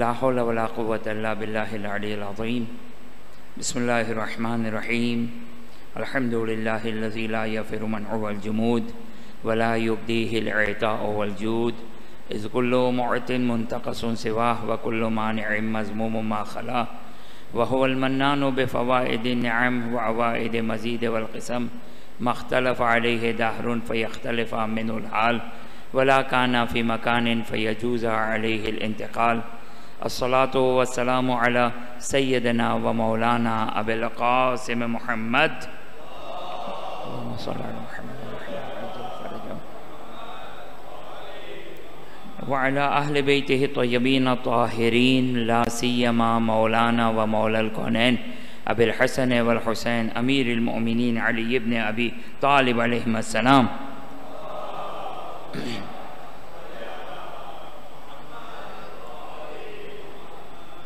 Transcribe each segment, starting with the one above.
लाहौलवलाक़वतबिल्लाज़ीम बसमीम अलहमदिल्लाफ़िरमन अवलजमूद वलायुबदीता अवलजूद इज़कुल्लो मतिन मनतकसन सिवाह वकुल्लो मान मजमूम माखला वहवलमन्नान मज़ीद वलकसम मख्तलफ़ आल दाहरन फ़ैख्तलफ़ा मिनल वला काना फ़ी मकान फ़ैजूज़ा आलह असलात वसलाम सैदना व मौलाना अबलक़ासम महमद वाला अहल बेत तयबीन ताहरीन लासीमा मौलाना व मौलकौनैन अबिलहसन वलहुसैन अमीरमिन अली इबन अबी तालब अलहमसलाम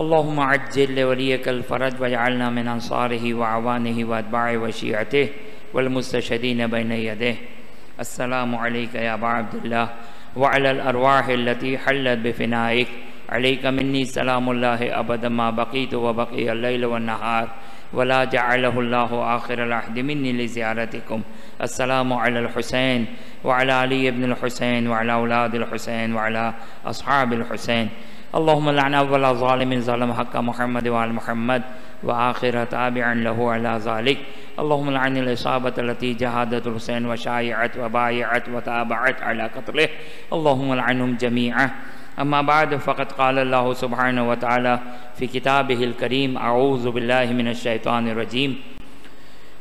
अल्लाम अज्जल वलीकल फ़रज वजालना मिन सारही व आवान वबाए वशीत वलमस्तशदीन बन यदे असलकबाब्दुल्ला वलरवाहती हलत बफ़िनाइक अलकमन्नी सलाम्ल अबदमा बकी तो व बकी नहार। वला जल्ला आखिरदमिनज़ारतम असलमसैन वाला अली इबनहुसैन वाला उलादुलहुसैन वाला असहाबुलहुसैन अल्लाम हक़ महमद वाल महमद व आखिर ताबिक अल्लाबती जहादत हुसैन व शायत वबायत व ताबात अला कतल अल्लाम जमी अम्माबाद फ़कत काल सुबहान व ताली फ़ी किताब करीम आऊज़बिल्लाशैतरजीम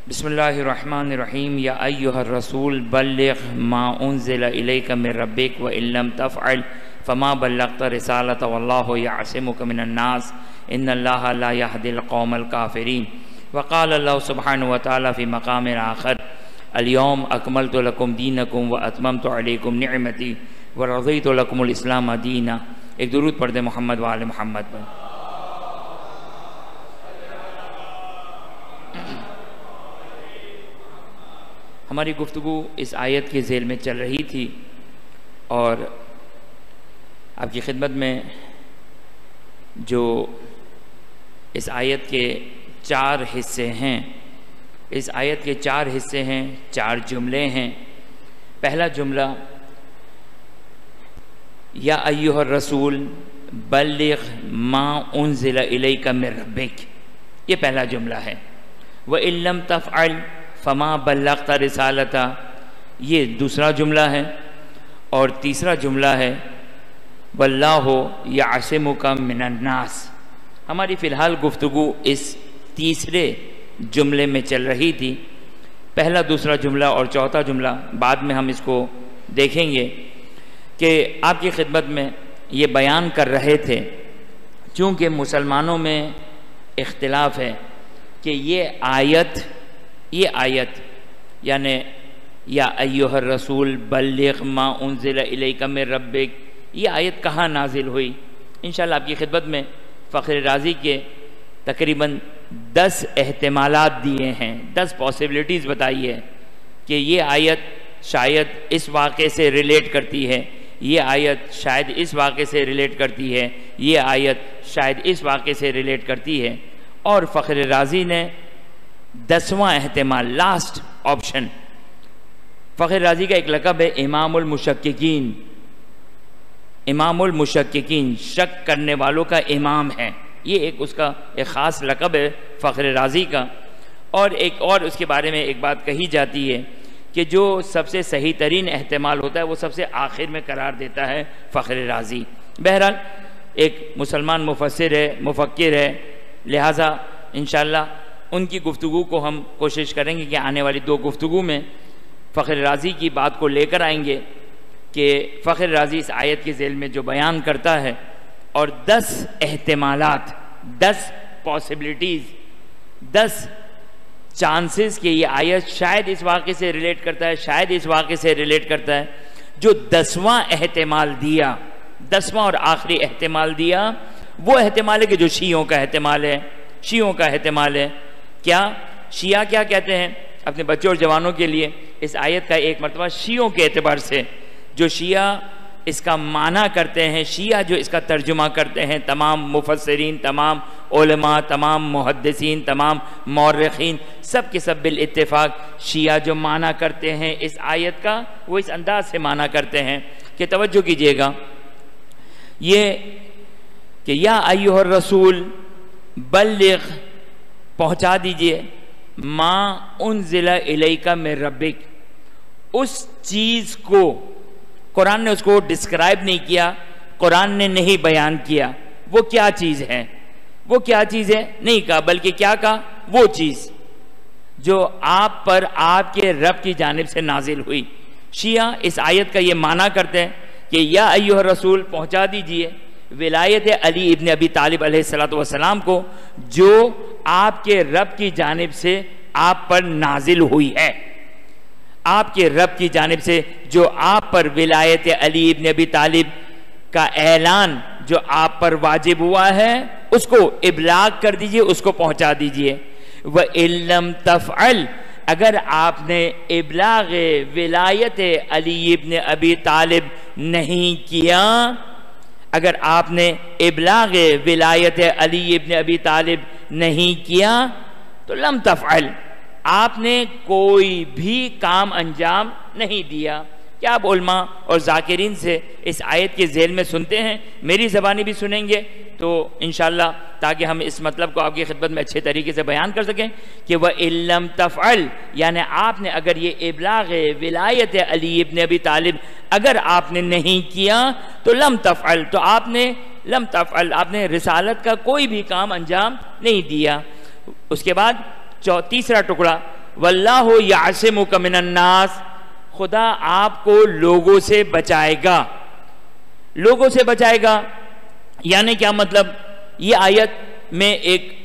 बसमीम या अय्यूर रसूल बल्लम माउन ज़िला का मिर रबिक व इलम तफ़ल फ़मा बल्लत रसालत वल्लासिमकमिनन्नास इन लाहदिल कौमल काफ़रीन वक़ाल अल्लाह सुबहान वाली फ़ी मकाम आखर अलियोम अकमल तो लकुम दीन अकुम व अतमम तो अलकुम नमती व रज़ी तो लकमस्लाम दीना एक दुरुद पढ़ दे मोहम्मद वाल मोहम्मद पर हमारी गुफ्तु इस आयत के झेल में चल रही थी और आपकी खिदमत में जो इस आयत के चार हिस्से हैं, इस आयत के चार हिस्से हैं, चार जुमले हैं। पहला जुमला, या अयुह रसूल, बल्लिग मा उन ज़िला का मेर रबिक ये पहला जुमला है। व इलम तफ़ल फ़मा बल्लता रिसालता। ये दूसरा जुमला है और तीसरा जुमला है वल्ला हो या आसम का मिनन्नास हमारी फ़िलहाल गुफ्तु इस तीसरे जुमले में चल रही थी। पहला, दूसरा जुमला और चौथा जुमला बाद में हम इसको देखेंगे कि आपकी खिदमत में ये बयान कर रहे थे। चूँकि मुसलमानों में इख्तलाफ है कि ये आयत ये आयत, यानि या अयोहर रसूल बल्लमा उनजिल रब्बिक ये आयत कहाँ नाजिल हुई? इन आपकी खिदमत में फ़्र राज़ी के तकरीबन दस अहतमाल दिए हैं, दस पॉसिबिलिटीज़ बताई है कि ये आयत शायद इस वाक़े से रिलेट करती है, ये आयत शायद इस वाक़े से रिलेट करती है, ये आयत शायद इस वाक़े से रिलेट करती है। और फ़्र राज़ी ने दसवां अहतमाल लास्ट ऑप्शन फ़्र राज़ी का एक लकब है इमामुलमशक्कीन इमामुल मुशक्किकीन, शक करने वालों का इमाम है। ये एक उसका, एक ख़ास लकब है, फ़ख्र राज़ी का। और एक और उसके बारे में एक बात कही जाती है कि जो सबसे सही तरीन अहतमाल होता है, वो सबसे आखिर में करार देता है फ़ख्र राज़ी। बहरहाल, एक मुसलमान मुफसर है मुफक्र है, लिहाजा इन उनकी गुफ्तु को हम कोशिश करेंगे कि आने वाली दो गुफ्तु में फ़ख्र राज़ी की बात को लेकर आएँगे। कि फ़ख्र राज़ी इस आयत के झेल में जो बयान करता है और दस एहतमालात, दस पॉसिबिलिटीज़ दस चांसेस कि ये आयत शायद इस वाक़े से रिलेट करता है, शायद इस वाक़े से रिलेट करता है, जो दसवां अहतमाल दिया, दसवां और आखिरी एहतमाल दिया, वो अहतमाल है कि जो शीयों का अहतमाल है, शीयों का अहतमाल है। क्या? शिया क्या कहते हैं? अपने बच्चों और जवानों के लिए इस आयत का एक मरतबा, शीयों के अतबार से। जो शिया इसका माना करते हैं, शिया जो इसका तर्जुमा करते हैं, तमाम मुफसरीन तमाम ओलमा तमाम मुहदसिन तमाम मौरखीन सब के सब बिल इतफ़ाक़ शिया जो माना करते हैं, इस आयत का, वो इस अंदाज से माना करते हैं कि तवज्जो कीजिएगा। ये कि या अयो रसूल, बल्लिग, पहुँचा दीजिए, माँ उन ज़िला इलेका में रबिक उस चीज़ को कुरान ने उसको डिस्क्राइब नहीं किया, कुरान ने नहीं बयान किया। वो क्या चीज़ है? वो क्या चीज़ है? नहीं कहा, बल्कि क्या कहा? वो चीज़ जो आप पर आपके रब की जानब से नाजिल हुई। शिया इस आयत का ये माना करते हैं कि, या अयो रसूल, पहुँचा दीजिए विलायत अली इबन अबी तालिब सलाम को, जो आपके रब की जानब से आप पर नाजिल हुई है। आपके रब की जानब से जो आप पर विलायत अली इबन अबी तालिब का ऐलान जो आप पर वाजिब हुआ है, उसको इबलाग कर दीजिए, उसको पहुँचा दीजिए। वह इल्म तफ़ल अगर आपने इबलाग विलायत अली इबन अबी तालिब नहीं किया, अगर आपने इबलाग विलायत अली इबन अबी तालिब नहीं किया तो लम तफ़ल आपने कोई भी काम अंजाम नहीं दिया। क्या उल्मा और जाकिरीन से इस आयत के जेल में सुनते हैं? मेरी ज़बानी भी सुनेंगे। तो इन ताकि हम इस मतलब को आपकी खिदमत में अच्छे तरीके से बयान कर सकें कि वह इल्म तफ़ल यानि आपने अगर ये इबलाग विलायत अली इबन अबी तालिब अगर आपने नहीं किया तो लम तफ़ल तो आपने लम तफ़ल आपने रिसालत का कोई भी काम अंजाम नहीं दिया। उसके बाद तीसरा टुकड़ा, वल्लाह यासिम कमिनन्नास खुदा आपको लोगों से बचाएगा। लोगों से बचाएगा, यानी क्या मतलब? ये आयत में एक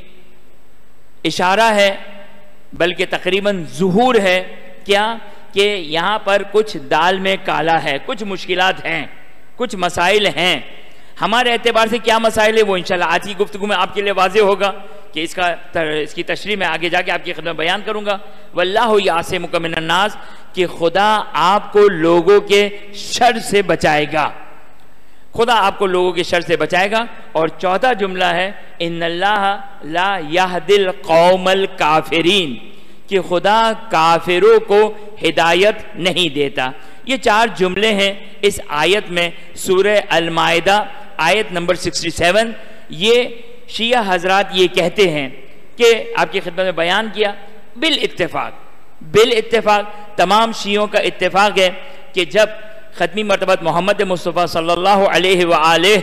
इशारा है, बल्कि तकरीबन जहूर है, क्या? कि यहाँ पर कुछ दाल में काला है, कुछ मुश्किलात हैं, कुछ मसाइल हैं। हमारे एतबार से क्या मसाइल है वो इंशाल्लाह आज की गुफ्तु में आपके लिए वाजे होगा कि इसका तर, इसकी तशरी में आगे जाके आपकी खिदमत बयान करूँगा। वल्लाह यासे मुकमिनन्नास कि खुदा आपको लोगों के शर से बचाएगा। खुदा आपको लोगों के शर से बचाएगा। और चौथा जुमला है इन ला दिल कौमल काफिरीन कि खुदा काफिरों को हिदायत नहीं देता। ये चार जुमले हैं इस आयत में सूर्य अलमायदा आयत नंबर 67 ये शिया हजरात ये कहते हैं कि आपकी खिदमत में बयान किया, बिल इतफाक़ बिल इतफाक़ तमाम शियों का इतफाक़ है कि जब ख़त्मी मरतबत मोहम्मद मुस्तफ़ा व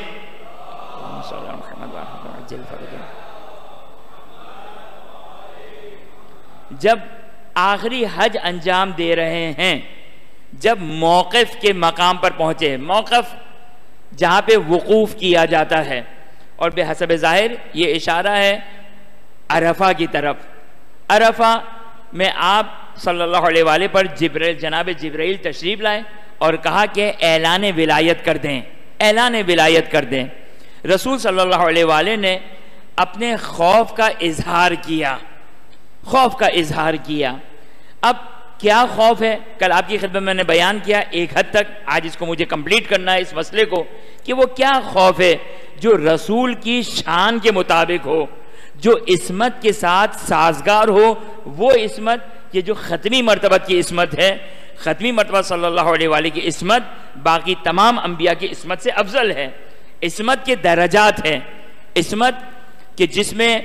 जब आखिरी हज अंजाम दे रहे हैं, जब मौक़ के मकाम पर पहुँचे मौक़ जहाँ पे वकूफ़ किया जाता है। और बेहसब ज़ाहिर ये इशारा है अरफा की तरफ़। अरफा में आप सल्लल्लाहु अलैहि वाले पर जिब्राइल, जनाब जिब्राइल तशरीफ़ लाए और कहा कि ऐलान विलायत कर दें, ऐलान विलायत कर दें। रसूल सल्लल्लाहु अलैहि वाले ने अपने खौफ का इजहार किया, खौफ का इजहार किया। अब क्या खौफ है? कल आपकी खिदमत मैंने बयान किया, एक हद तक आज इसको मुझे कंप्लीट करना है, इस मसले को, कि वो क्या खौफ है जो रसूल की शान के मुताबिक हो, जो इसमत के साथ साजगार हो, वो इसमत, ये जो ख़त्मी मरतबत की इसमत है, ख़त्मी मरतबा सल्लल्लाहु अलैहि की इसमत, बाकी तमाम अम्बिया की इसमत से अफजल है। इसमत के दर्जात हैं। इसमत के जिसमें,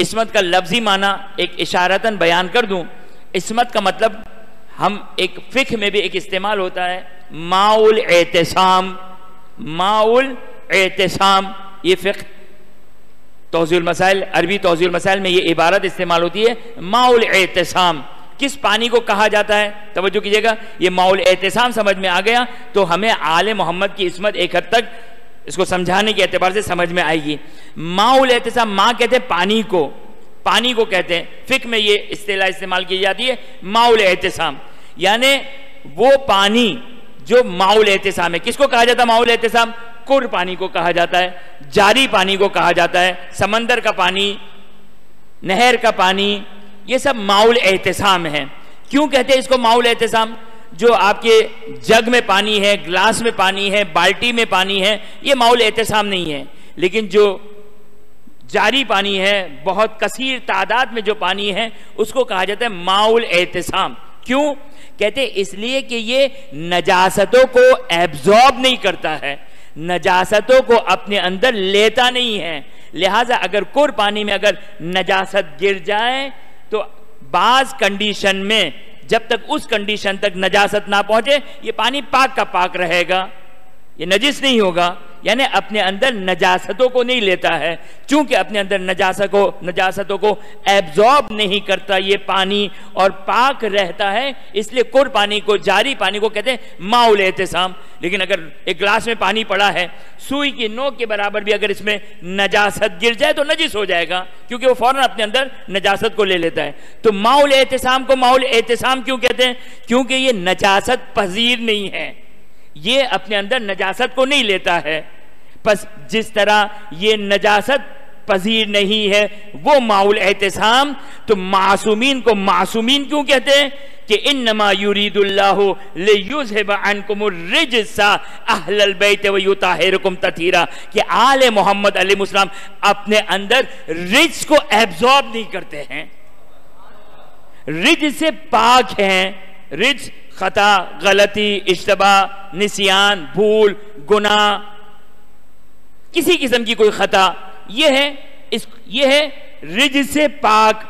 इसमत का लफ्ज़ी माना, एक इशारतन बयान कर दूँ इसमत का मतलब हम एक फ़िक में भी एक इस्तेमाल होता है, माउल एहतसाम माउल एहतसाम, ये फ़िक तोज़ुल मसाइल, अरबी तोज़ुल मसाइल में ये इबारत इस्तेमाल होती है, माउल एहतसाम, किस पानी को कहा जाता है, तवज्जो कीजिएगा, ये माउल एहतसाम समझ में आ गया तो हमें आल मोहम्मद की इसमत एक हद तक इसको समझाने के एतबार से समझ में आएगी। माउल एहतसाम, माँ कहते हैं पानी को पानी को कहते हैं। फिक में ये इस्तेला इस्तेमाल की जाती है, माउल एहतसाम। यानी वो पानी जो माउल एहतसाम है। किसको कहा जाता है माउल एहतसाम? कुर पानी को कहा जाता है, जारी पानी को कहा जाता है, समंदर का पानी, नहर का पानी, ये सब माउल एहतसाम है। क्यों कहते हैं इसको माउल एहतसाम? जो आपके जग में पानी है, ग्लास में पानी है, बाल्टी में पानी है, ये माउल एहतसाम नहीं है। लेकिन जो जारी पानी है, बहुत कसीर तादाद में जो पानी है, उसको कहा जाता है माउल एहतसाम। क्यों? कहते इसलिए कि ये नजासतों को एब्जॉर्ब नहीं करता है, नजासतों को अपने अंदर लेता नहीं है। लिहाजा अगर कुर पानी में अगर नजासत गिर जाए तो बाज कंडीशन में, जब तक उस कंडीशन तक नजासत ना पहुँचे, ये पानी पाक का पाक रहेगा। ये नजिस नहीं होगा। यानी अपने अंदर नजासतों को नहीं लेता है। चूँकि अपने अंदर नजासत को नजासतों को एब्जॉर्ब नहीं करता ये पानी। और पाक रहता है, इसलिए कुर पानी को, जारी पानी को कहते हैं माउल एहतसाम। लेकिन अगर एक गिलास में पानी पड़ा है, सुई की नोक के बराबर भी अगर इसमें नजासत गिर जाए तो नजिस हो जाएगा, क्योंकि वो फ़ौरन अपने अंदर नजासत को ले लेता है। तो माउल एहतसाम को माउल एहतसाम क्यों कहते हैं? क्योंकि ये नजासत पजीर नहीं है। ये अपने अंदर नजासत को नहीं लेता है। बस जिस तरह ये नजासत पजीर नहीं है, वो माउल एहतसाम तो मासूमीन को मासूमीन क्यों कहते हैं? कि इन नमा यूरीदुल्लाहुम तथीरा। कि आल मोहम्मद अलैहिस्सलाम अपने अंदर रिज को एब्जॉर्ब नहीं करते हैं। रिज से पाक हैं। रिज, खता, गलती इश्तबा निसियान, भूल गुना किसी किस्म की कोई खता यह है इस, ये है रिज से पाक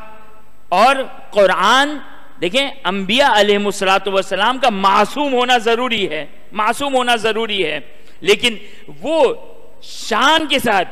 और कुरान, देखें, अंबिया अलैहिस्सलाम का मासूम होना ज़रूरी है, मासूम होना ज़रूरी है, लेकिन वो शान के साथ,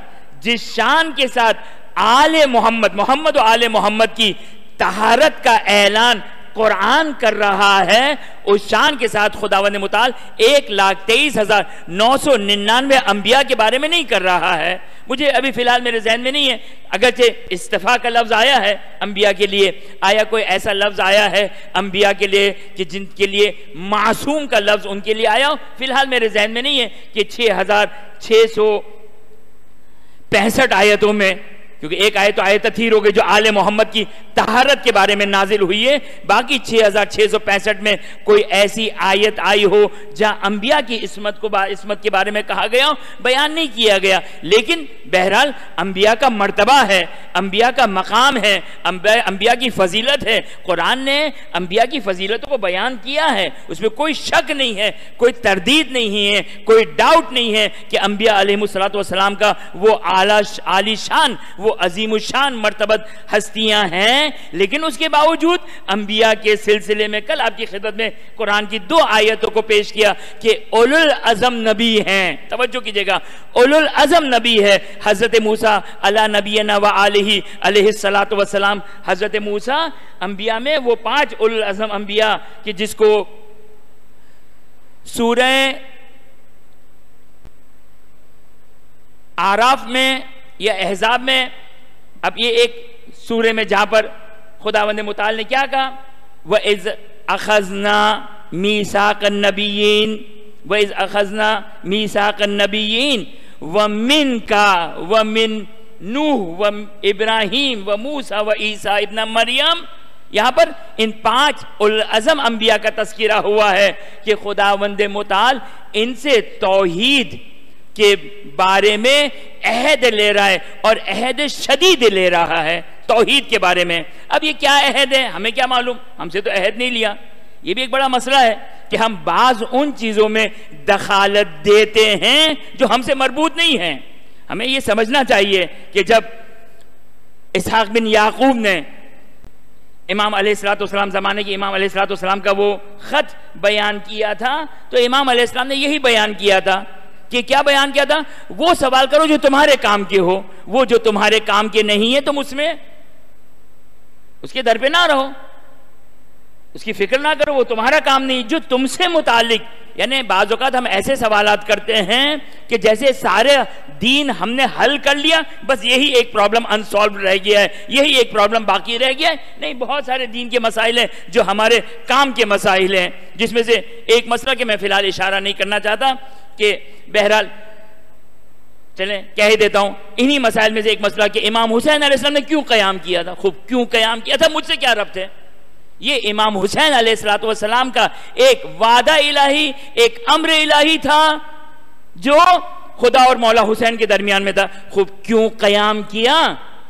जिस शान के साथ आले मोहम्मद मोहम्मद और आले मोहम्मद की तहारत का ऐलान कुरान कर रहा है, उस शान के साथ खुदावन मुताल एक लाख तेईस हज़ार नौ सौ निन्यानवे अंबिया के बारे में नहीं कर रहा है। मुझे अभी फ़िलहाल मेरे जहन में नहीं है। अगरचे इस्तफ़ा का लफ्ज़ आया है अंबिया के लिए। आया कोई ऐसा लफ्ज़ आया है अंबिया के लिए कि जिनके लिए मासूम का लफ्ज़ उनके लिए आया हो? फ़िलहाल मेरे जहन में नहीं है कि छः हज़ार छः सौ पैंसठ आयतों में क्योंकि एक आयत तो आयत थीर हो जो आले मोहम्मद की तहारत के बारे में नाजिल हुई है। बाकी छह हज़ार छह सौ पैंसठ में कोई ऐसी आयत आई हो जहाँ अंबिया की इसमत को इसमत के बारे में कहा गया बयान नहीं किया गया। लेकिन बहरहाल, अंबिया का मर्तबा है, अंबिया का मकाम है, अंबिया की फजीलत है। कुरान ने अंबिया की फजीलतों को बयान किया है। उसमें कोई शक नहीं है, कोई तरदीद नहीं है, कोई डाउट नहीं है कि अंबिया सलाम का वो आला आलिशान वो वो अजीम शान मरतबत हस्तियाँ हैं, लेकिन उसके बावजूद अंबिया के सिलसिले में कल आपकी खिदत में कुरान की दो आयतों को पेश किया कि उलुल अजम नबी हैं। तवज्जो कीजिएगा। उलुल अजम नबी है। हज़रत मूसा अला नबी सलात वसलाम हज़रत मूसा अंबिया में वो पाँच उल अजम अंबिया कि जिसको सूरह आराफ में या एहजाब में, अब ये एक सूर्य में जहाँ पर खुदावंद मुताल ने क्या कहा? वह इज़ अखजना मीसाक नबीन व इज़ अखजना मीसाक नबीन व मिन का व मिन नूह, व इब्राहिम, व मूसा, व ईसा इबन मरियम। यहाँ पर इन पाँच उल अजम अंबिया का तस्करा हुआ है कि खुदा वंद मुताल इनसे तोहीद के बारे में अहद ले रहा है और अहद शदीद ले रहा है तोहहीद के बारे में। अब ये क्या अहद है? हमें क्या मालूम? हमसे तो अहद नहीं लिया। ये भी एक बड़ा मसला है कि हम बाज उन चीज़ों में दखालत देते हैं जो हमसे मरबूत नहीं है। हमें ये समझना चाहिए कि जब इसहाक बिन याकूब ने इमाम अलैहिस्सलाम ज़माने के इमाम अलैहिस्सलाम का वो ख़त बयान किया था तो इमाम ने यही बयान किया था कि क्या बयान किया था? वो सवाल करो जो तुम्हारे काम के हो। वो जो तुम्हारे काम के नहीं है, तुम उसमें उसके दर पे ना रहो। उसकी फ़िक्र ना करो, वो तुम्हारा काम नहीं, जो तुमसे मुतालिक, यानी बाज़ात हम ऐसे सवाल करते हैं कि जैसे सारे दीन हमने हल कर लिया, बस यही एक प्रॉब्लम अनसॉल्व रह गया है, यही एक प्रॉब्लम बाकी रह गया है। नहीं, बहुत सारे दीन के मसाइल हैं, जो हमारे काम के मसाइल हैं, जिसमें से एक मसला के मैं फ़िलहाल इशारा नहीं करना चाहता कि बहरहाल, चले, कह ही देता हूँ, इन्हीं मसाइल में से एक मसला कि इमाम हुसैन ने क्यों कयाम किया था? खूब, क्यों कयाम किया था? मुझसे क्या रब्त है? ये इमाम हुसैन अलैहिस्सलाम का एक वादा इलाही, एक अम्र इलाही था, जो खुदा और मौला हुसैन के दरमियान में था। खूब क्यों कयाम किया?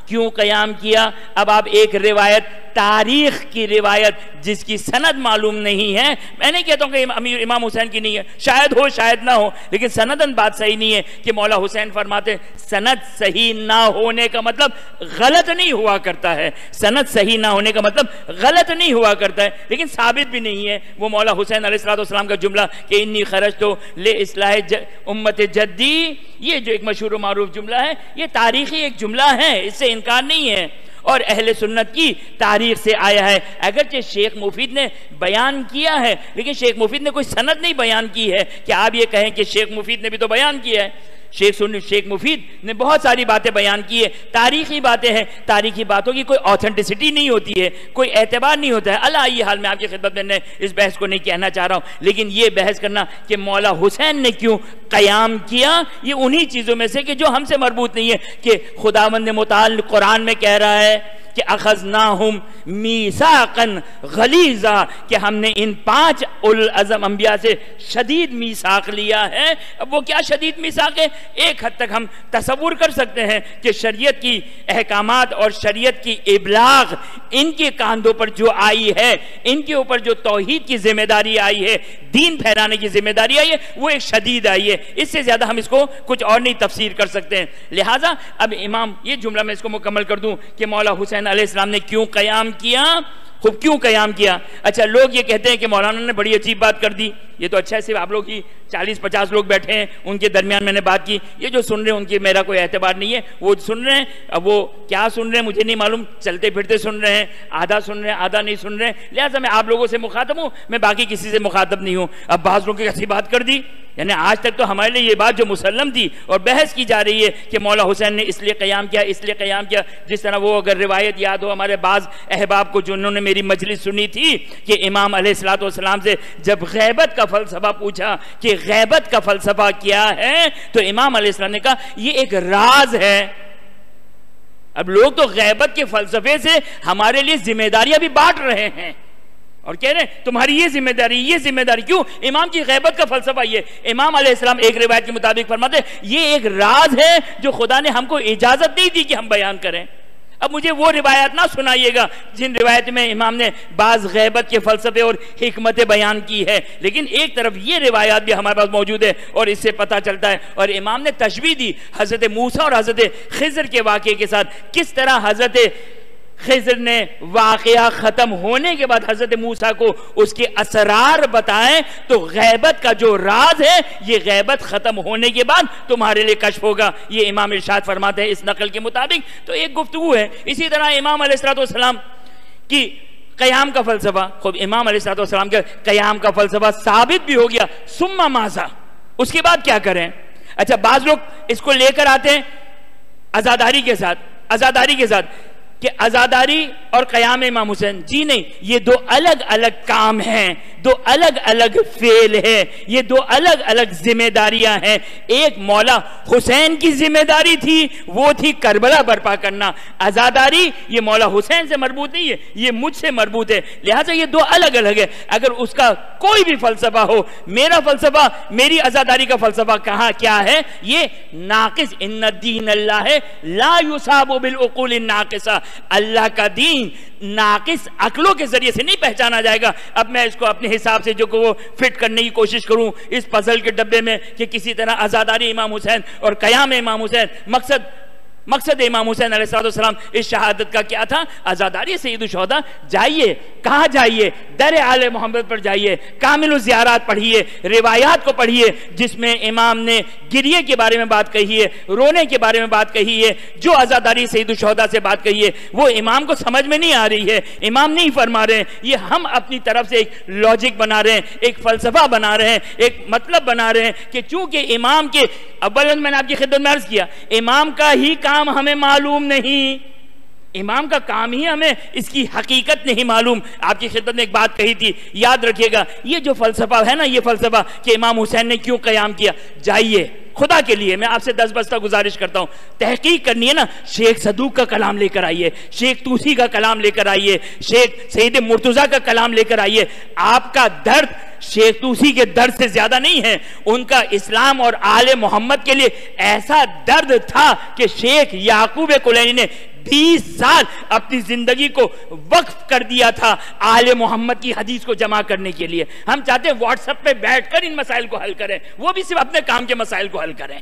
क्यों कयाम किया? अब आप एक रिवायत, तारीख की रिवायत जिसकी सनद मालूम नहीं है। मैं नहीं कहता हूँ कि अमीर, इमाम हुसैन की नहीं है। शायद हो, शायद ना हो, लेकिन सनदन बात सही नहीं है कि मौला हुसैन फरमाते, सनद सही ना होने का मतलब गलत नहीं हुआ करता है। सनद सही ना होने का मतलब गलत नहीं हुआ करता है। लेकिन साबित भी नहीं है वो मौला हुसैन अलैहिस्सलाम का जुमला कि इन्नी खरज तो ले इसलाह उम्मत जद्दी ये जो एक मशहूर मरूफ जुमला है, ये तारीखी एक जुमला है, इससे इनकार नहीं है। और अहल सुन्नत की तारीख से आया है। अगरचे शेख मुफीद ने बयान किया है, लेकिन शेख मुफीद ने कोई सनत नहीं बयान की है। कि आप ये कहें कि शेख मुफीद ने भी तो बयान किया है? शेख सुन शेख मुफीद ने बहुत सारी बातें बयान की है। तारीखी बातें हैं। तारीखी बातों की कोई ऑथेंटिसिटी नहीं होती है। कोई एतबार नहीं होता है। अल्लाह ये हाल में आपकी खिदमत में इस बहस को नहीं कहना चाह रहा हूँ। लेकिन ये बहस करना कि मौला हुसैन ने क्यों कयाम किया, ये उन्हीं चीज़ों में से कि जो हमसे मरबूत नहीं है कि खुदावंद मुताल कुरान में कह रहा है कि अखज ना हम मीसाकन गलीजा, कि हमने इन पाँच अजम अम्बिया से शदीद मीसाक लिया है। अब वो क्या शदीद मीसाक है? एक हद तक हम तस्वुर कर सकते हैं कि शरीयत की अहकाम और शरीयत की इबलाग इनके कांधों पर जो आई है, इनके ऊपर जो तोहहीद की ज़िम्मेदारी आई है, दीन फैलाने की ज़िम्मेदारी आई है, वो एक शदीद आई है। इससे ज़्यादा हम इसको कुछ और नहीं तफसीर कर सकते हैं। लिहाजा, अब इमाम, ये जुमला मैं इसको मुकम्मल कर दूँ कि मौला हुसैन अलैहिस्सलाम ने क्यों कयाम किया? खूब क्यों कयाम किया? अच्छा लोग ये कहते हैं कि मौलाना ने बड़ी अजीब बात कर दी। ये तो अच्छा है, सिर्फ़ आप लोग ही चालीस पचास लोग बैठे हैं, उनके दरमियान मैंने बात की। ये जो सुन रहे हैं, उनकी मेरा कोई एतबार नहीं है। वो सुन रहे हैं, अब वो क्या सुन रहे हैं, मुझे नहीं मालूम। चलते फिरते सुन रहे हैं, आधा सुन रहे हैं, आधा नहीं सुन रहे हैं। लिहाजा मैं आप लोगों से मुखातब हूँ, मैं बाकी किसी से मुखातब नहीं हूँ। अब बाज लोगों की ऐसी बात कर दी, यानी आज तक तो हमारे लिए ये बात जो मुसलम थी और बहस की जा रही है कि मौला हुसैन ने इसलिए क्याम किया, इसलिए क़याम किया। जिस तरह वो अगर रिवायत याद हो, हमारे बाज अहबाब को जिन्होंने मेरी मजलिस सुनी थी कि इमाम अलैहिस्सलाम से जब गैबत का फलसफा पूछा कि गैबत का फलसफा क्या है तो इमाम अलैहिस्सलाम ने कहा, ये एक राज है। अब लोग तो गैबत के फलसफे से हमारे लिए जिम्मेदारियाँ भी बांट रहे हैं। और कह रहे तुम्हारी ये ज़िम्मेदारी ये ज़िम्मेदारी क्यों? इमाम की गैबत का फलसफा ये। इमाम अलैहिस्सलाम एक रिवायत के मुताबिक फरमाते, ये एक राज है जो खुदा ने हमको इजाज़त नहीं दी कि हम बयान करें। अब मुझे वो रिवायत ना सुनाइएगा, जिन रिवायत में इमाम ने बाज गैबत के फलसफे और हमत बयान की है। लेकिन एक तरफ़ ये रिवायात भी हमारे पास मौजूद है, और इससे पता चलता है, और इमाम ने तशवी दी हज़रत मूसा और हज़रत खजर के वाक़े के साथ, किस तरह हज़रत खजर ने वाकया ख़त्म होने के बाद हज़रत मूसा को उसके असरार बताएँ तो गैबत का जो राज है, ये गैबत ख़त्म होने के बाद तुम्हारे लिए कश होगा। ये इमाम इरशाद फरमाते हैं इस नकल के मुताबिक। तो एक गुफ्तु है। इसी तरह इमाम सलाम की कयाम का फलसफा खुद इमाम सलाम के कयाम का फलसफा साबित भी हो गया। सुम्मा माजा, उसके बाद क्या करें? अच्छा बाज लोग इसको लेकर आते हैं आज़ादारी के साथ, आज़ादारी के साथ। कि आज़ादारी और क़याम इमाम हुसैन। जी नहीं, ये दो अलग अलग काम हैं, दो अलग अलग फेल है, ये दो अलग अलग जिम्मेदारियाँ हैं। एक मौला हुसैन की ज़िम्मेदारी थी, वो थी करबला बर्पा करना। आज़ादारी ये मौला हुसैन से मरबूत नहीं है, ये मुझसे मरबूत है। लिहाजा ये दो अलग अलग है। अगर उसका कोई भी फलसफा हो, मेरा फलसफा, मेरी आज़ादारी का फलसफा कहाँ क्या है? ये नाकिस इन दीन अल्लाह है, ला युसाबो बिल नाकिसा। अल्लाह का दीन नाकिस अकलों के ज़रिए से नहीं पहचाना जाएगा। अब मैं इसको अपने हिसाब से जो को वो फिट करने की कोशिश करूँ, इस पजल के डब्बे में कि किसी तरह आज़ादारी इमाम हुसैन और कयाम इमाम हुसैन, मकसद मकसद इमाम हुसैन सलाम इस शहादत का क्या था? आज़ादारी सईद शहदा। जाइए। कहा जाइए? दर आल मोहम्मद पर जाइए। कामिल जियारात पढ़िए। रिवायात को पढ़िए, जिसमें इमाम ने गिरिए के बारे में बात कही है, रोने के बारे में बात कही है, जो आज़ादारी सईद शहदा से बात कही है, वो इमाम को समझ में नहीं आ रही है। इमाम नहीं फरमा रहे हैं। ये हम अपनी तरफ़ से एक लॉजिक बना रहे हैं, एक फलसफा बना रहे हैं, एक मतलब बना रहे हैं कि चूँकि इमाम के अव्वल मैंने आपकी खिदमत में अर्ज़ किया, इमाम का ही काम हमें मालूम नहीं। इमाम का काम ही हमें इसकी हकीकत नहीं मालूम। आपकी खिदत ने एक बात कही थी, याद रखिएगा, ये जो फलसफा है ना, ये फलसफा कि इमाम हुसैन ने क्यों कयाम किया? जाइए। खुदा के लिए मैं आपसे दस बस्ता गुजारिश करता हूँ। तहकीक करनी है ना, शेख सदूक का कलाम लेकर आइए, शेख तूसी का कलाम लेकर आइए, शेख सईद मुर्तुजा का कलाम लेकर आइए। आपका दर्द शेख तूसी के दर्द से ज़्यादा नहीं है, उनका इस्लाम और आले मोहम्मद के लिए ऐसा दर्द था कि शेख याकूब कुलैनी ने बीस साल अपनी ज़िंदगी को वक्फ कर दिया था आले मोहम्मद की हदीस को जमा करने के लिए। हम चाहते हैं व्हाट्सएप पे बैठकर इन मसाइल को हल करें। वो भी सिर्फ़ अपने काम के मसाइल को हल करें।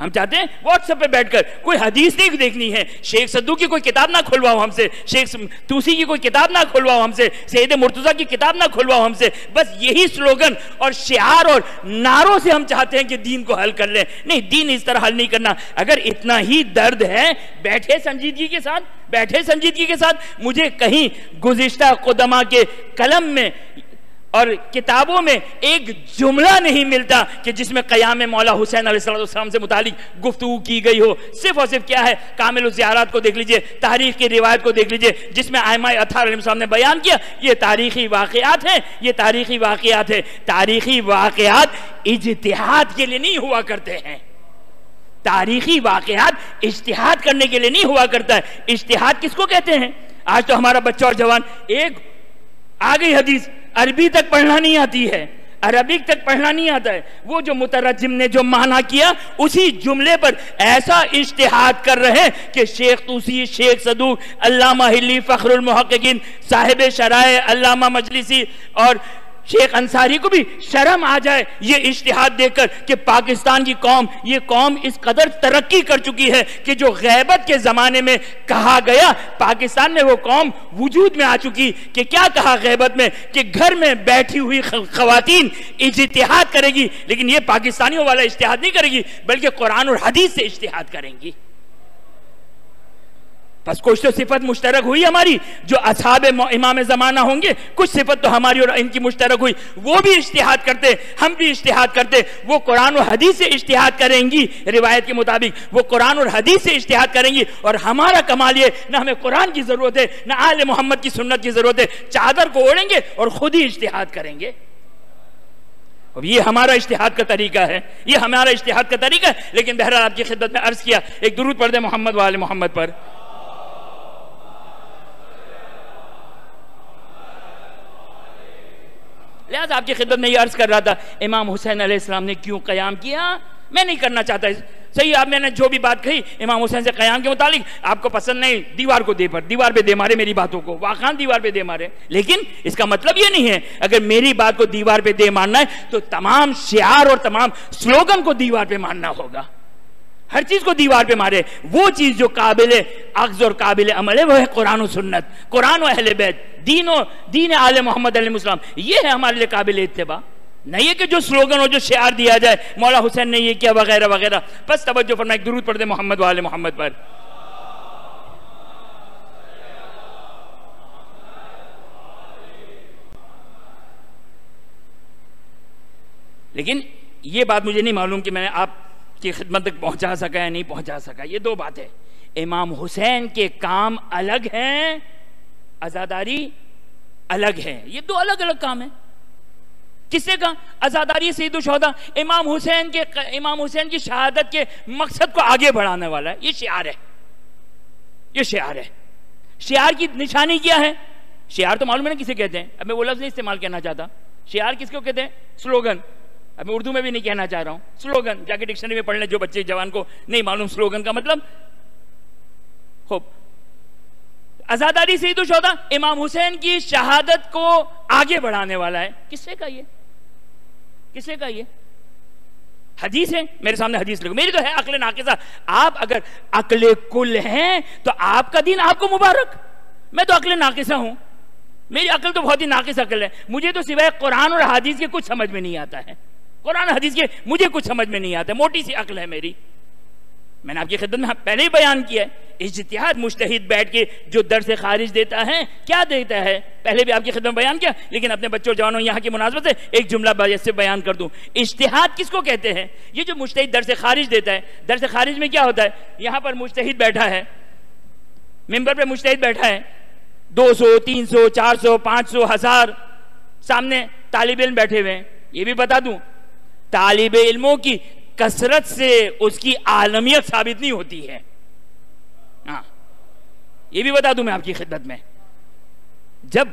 हम चाहते हैं व्हाट्सएप पे बैठकर कोई हदीस नहीं देखनी है। शेख सद्दू की कोई किताब ना खुलवाओ हमसे। शेख तूसी की कोई किताब ना खुलवाओ हमसे। सैद मुर्तजा की किताब ना खुलवाओ हमसे। बस यही स्लोगन और शियार और नारों से हम चाहते हैं कि दीन को हल कर लें। नहीं, दीन इस तरह हल नहीं करना। अगर इतना ही दर्द है, बैठे संजीदगी के साथ, बैठे संजीदगी के साथ, मुझे कहीं गुजिश्ता कुदमा के कलम में और किताबों में एक जुमला नहीं मिलता कि जिसमें कयाम मौला हुसैन से मुतालिक गुफ्तु की गई हो। सिर्फ़ और सिर्फ़ क्या है? कामिल जियारात को देख लीजिए, तारीख की रिवायत को देख लीजिए, जिसमें आयमा अथार ने बयान किया, ये तारीखी वाकयात हैं, ये तारीखी वाकयात है। तारीखी वाकयात इजतिहाद के लिए नहीं हुआ करते हैं। तारीखी वाकयात इश्तिहाद करने के लिए नहीं हुआ करता है। इश्तिहाद किसको कहते हैं? आज तो हमारा बच्चा और जवान, एक आ गई हदीस अरबी तक पढ़ना नहीं आती है। अरबिक तक पढ़ना नहीं आता है। वो जो मुतरजिम ने जो माना किया, उसी जुमले पर ऐसा इश्तेहाद कर रहे हैं कि शेख तुसी, शेख सदूक, अल्लामा हिली फ़खरुल साहिब शराय, अल्लामा मजलिसी और शेख अंसारी को भी शर्म आ जाए, ये इश्तिहाद देकर कि पाकिस्तान की कौम, ये कौम इस कदर तरक्की कर चुकी है कि जो गैबत के ज़माने में कहा गया, पाकिस्तान में वो कौम वजूद में आ चुकी कि क्या कहा गैबत में कि घर में बैठी हुई खातन इजतिहाद करेगी, लेकिन ये पाकिस्तानियों वाला इश्तिहाद नहीं करेगी, बल्कि कुरान और हदीस से इश्तिहाद करेंगी। बस कुछ तो सिफत मुश्तरक हुई हमारी, जो असाब इमाम ज़माना होंगे, कुछ सिफत तो हमारी और इनकी मुश्तरक हुई। वो भी इश्तिहाद करते, हम भी इश्तिहाद करते। वो कुरान और हदीस से इश्तिहाद करेंगी, रिवायत के मुताबिक। वो कुरान और हदीस से इश्तिहाद करेंगी, और हमारा कमाल ये, ना हमें कुरान की ज़रूरत है, ना आल मोहम्मद की सुन्नत की ज़रूरत है। चादर को ओढ़ेंगे और खुद ही इश्तिहाद करेंगे। अब ये हमारा इश्तिहाद का तरीका है। ये हमारा इश्तिहाद का तरीका है। लेकिन बहरहाल आपकी खिदमत में अर्ज़ किया, एक दुरूद पढ़ दे मोहम्मद वाले मोहम्मद पर। लिहाजा आपकी खिदमत में ये अर्ज़ कर रहा था, इमाम हुसैन अलैहिस्सलाम ने क्यों क़याम किया? मैं नहीं करना चाहता। सही आप मैंने जो भी बात कही, इमाम हुसैन से कयाम के मुतालिक आपको पसंद नहीं, दीवार को दे पर, दीवार पे दे मारे मेरी बातों को। वाखान दीवार पे दे मारे। लेकिन इसका मतलब ये नहीं है, अगर मेरी बात को दीवार पे दे मारना है तो तमाम शियार और तमाम स्लोगन को दीवार पे मारना होगा। हर चीज़ को दीवार पे मारे। वो चीज़ जो काबिल अक्ज और काबिल अमल है, वो है कुरान सुन्नत। कुरान अहल बैत, दीन दीन आल मोहम्मद अलैहिस्सलाम ये है हमारे लिए काबिल इतबा नहीं है कि जो स्लोगन हो जो शेर दिया जाए, मौला हुसैन ने ये किया वगैरह वगैरह। बस तवज्जो फरमा एक दुरूद पढ़ दे मोहम्मद वाले मोहम्मद पर। लेकिन ये बात मुझे नहीं मालूम कि मैंने आप की खिदमत तक पहुँचा सका या नहीं पहुँचा सका, ये दो बातें इमाम हुसैन के काम अलग हैं, आज़ादारी अलग है। ये दो अलग अलग काम है। किससे का आज़ादारी सईद शहदा। इमाम हुसैन के, इमाम हुसैन की शहादत के मकसद को आगे बढ़ाने वाला है। ये शियार है। ये शियार है। शियार की निशानी क्या है? शियार तो मालूम है ना किसे कहते हैं? अब मैं वो लफ्ज़ नहीं इस्तेमाल करना चाहता। शियार किसको कहते हैं? स्लोगन। अब मैं उर्दू में भी नहीं कहना चाह रहा हूँ। स्लोगन जाके डिक्शनरी में पढ़ ले जो बच्चे, जवान को नहीं मालूम स्लोगन का मतलब। खूब। आजादारी से ही तो शौदा इमाम हुसैन की शहादत को आगे बढ़ाने वाला है। किससे का ये? किससे का ये? हदीस है। मेरे सामने हदीस लिखो। मेरी तो है अकल नाकिसा। आप अगर अकले कुल हैं तो आपका दिन आपको मुबारक। मैं तो अकल नाकिसा हूँ। मेरी अकल तो बहुत ही नाकिस अकल है। मुझे तो सिवाय कुरान और हदीस के कुछ समझ में नहीं आता है। कुरान हदीस के मुझे कुछ समझ में नहीं आता, मोटी सी अकल है मेरी। मैंने आपकी खिदमत में पहले ही बयान किया है, इजतिहाद मुश्तहिद बैठ के जो दर से खारिज देता है, क्या देता है? पहले भी आपकी खिदमत बयान किया, लेकिन अपने बच्चों जवानों यहाँ की मुनासबत से एक जुमला से बयान कर दूँ। इश्तिहाद किसको कहते हैं? ये जो मुश्तहिद दर से खारिज देता है दर से खारिज में क्या होता है? यहाँ पर मुश्तहिद बैठा है, मेंबर पर मुश्तहिद बैठा है, दो सौ, तीन सौ, चार सौ, पाँच सौ, हज़ार सामने तालिब बैठे हुए हैं। ये भी बता दूँ तालिब इल्मों की कसरत से उसकी आलमियत साबित नहीं होती है। हाँ ये भी बता दूँ मैं आपकी खिदमत में। जब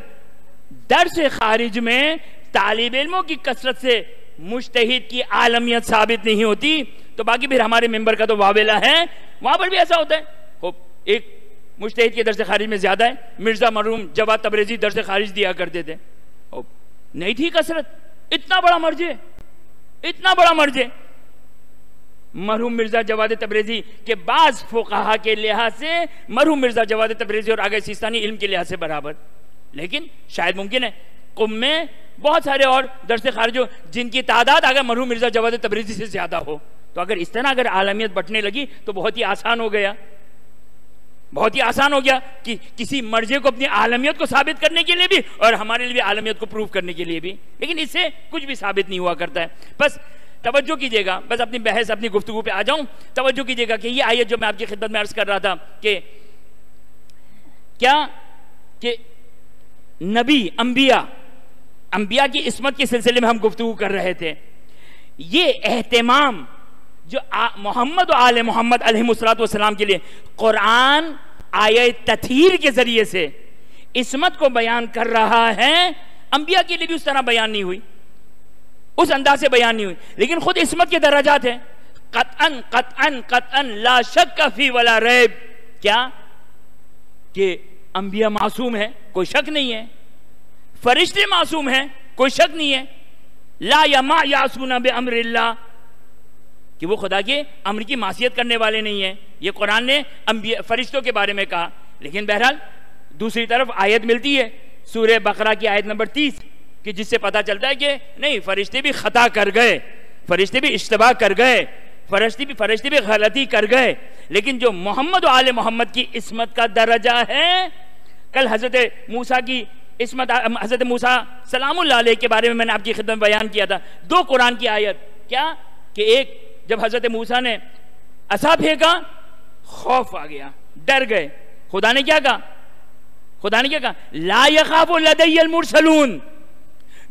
दर से खारिज में तालिब इल्मों की कसरत से मुश्तहिद की आलमियत साबित नहीं होती तो बाकी फिर हमारे मेंबर का तो वावेला है। वहाँ पर भी ऐसा होता है। एक मुश्तहिद के दर से खारिज में ज़्यादा है। मिर्ज़ा मरूम जवाद तबरेजी दर से खारिज दिया करते थे। नहीं थी कसरत। इतना बड़ा मर्जे इतना बड़ा मर्जे मरहूम मिर्ज़ा जवाद तबरेजी के बाद फोकहा के लिहाज से मरहूम मिर्ज़ा जवाद तबरेजी और आगे सिस्तानी इल्म के लिहाज से बराबर। लेकिन शायद मुमकिन है, कुम में बहुत सारे और दरसे खारिज जिनकी तादाद अगर मरहूम मिर्ज़ा जवाद तबरेजी से ज़्यादा हो। तो अगर इस तरह अगर आलमियत बटने लगी तो बहुत ही आसान हो गया। बहुत ही आसान हो गया कि किसी मर्जे को अपनी आलमियत को साबित करने के लिए भी और हमारे लिए भी आलमियत को प्रूव करने के लिए भी। लेकिन इससे कुछ भी साबित नहीं हुआ करता है। बस तवज्जो कीजिएगा। बस अपनी बहस, अपनी गुफ्तु पे आ जाऊँ। तवज्जो कीजिएगा कि ये आयत जो मैं आपकी खिदमत में अर्ज़ कर रहा था कि क्या कि नबी, अंबिया अंबिया की इसमत के सिलसिले में हम गुफ्तु कर रहे थे। ये एहतमाम जो मोहम्मद आल मोहम्मद अलैहिस्सलाम के लिए कुरान आय तथीर के ज़रिए से इसमत को बयान कर रहा है। अंबिया के लिए भी उस तरह बयान नहीं हुई। उस अंदाज से बयान नहीं हुई। लेकिन खुद इसमत के दराजात हैं। कतन कतन कतन ला शक कफी वाला रेब। क्या? कि अंबिया मासूम है, कोई शक नहीं है। फरिश्ते मासूम है, कोई शक नहीं है। ला यमा यासूना बे अमरिल्ला कि वो खुदा के अमर की मासीत करने वाले नहीं है। ये कुरान ने फरिश्तों के बारे में कहा। लेकिन बहरहाल, दूसरी तरफ़ आयत मिलती है सूर्य बकरा की आयत नंबर तीस, कि जिससे पता चलता है कि नहीं, फरिश्ते भी खता कर गए, फरिश्ते भी इश्तबा कर गए, फरिश्ते भी फरिश्ते भी गलती कर गए। लेकिन जो मोहम्मद आल मोहम्मद की इसमत का दर्जा है, कल हज़रत मूसा की इसमत हज़रत मूसा सलाम के बारे में मैंने आपकी खिदमत बयान किया था। दो कुरान की आयत, क्या? कि एक जब हज़रत मूसा ने असा फेंका, खौफ आ गया, डर गए। खुदा ने क्या कहा? खुदा ने क्या कहा? ला यखाफ मुरसलून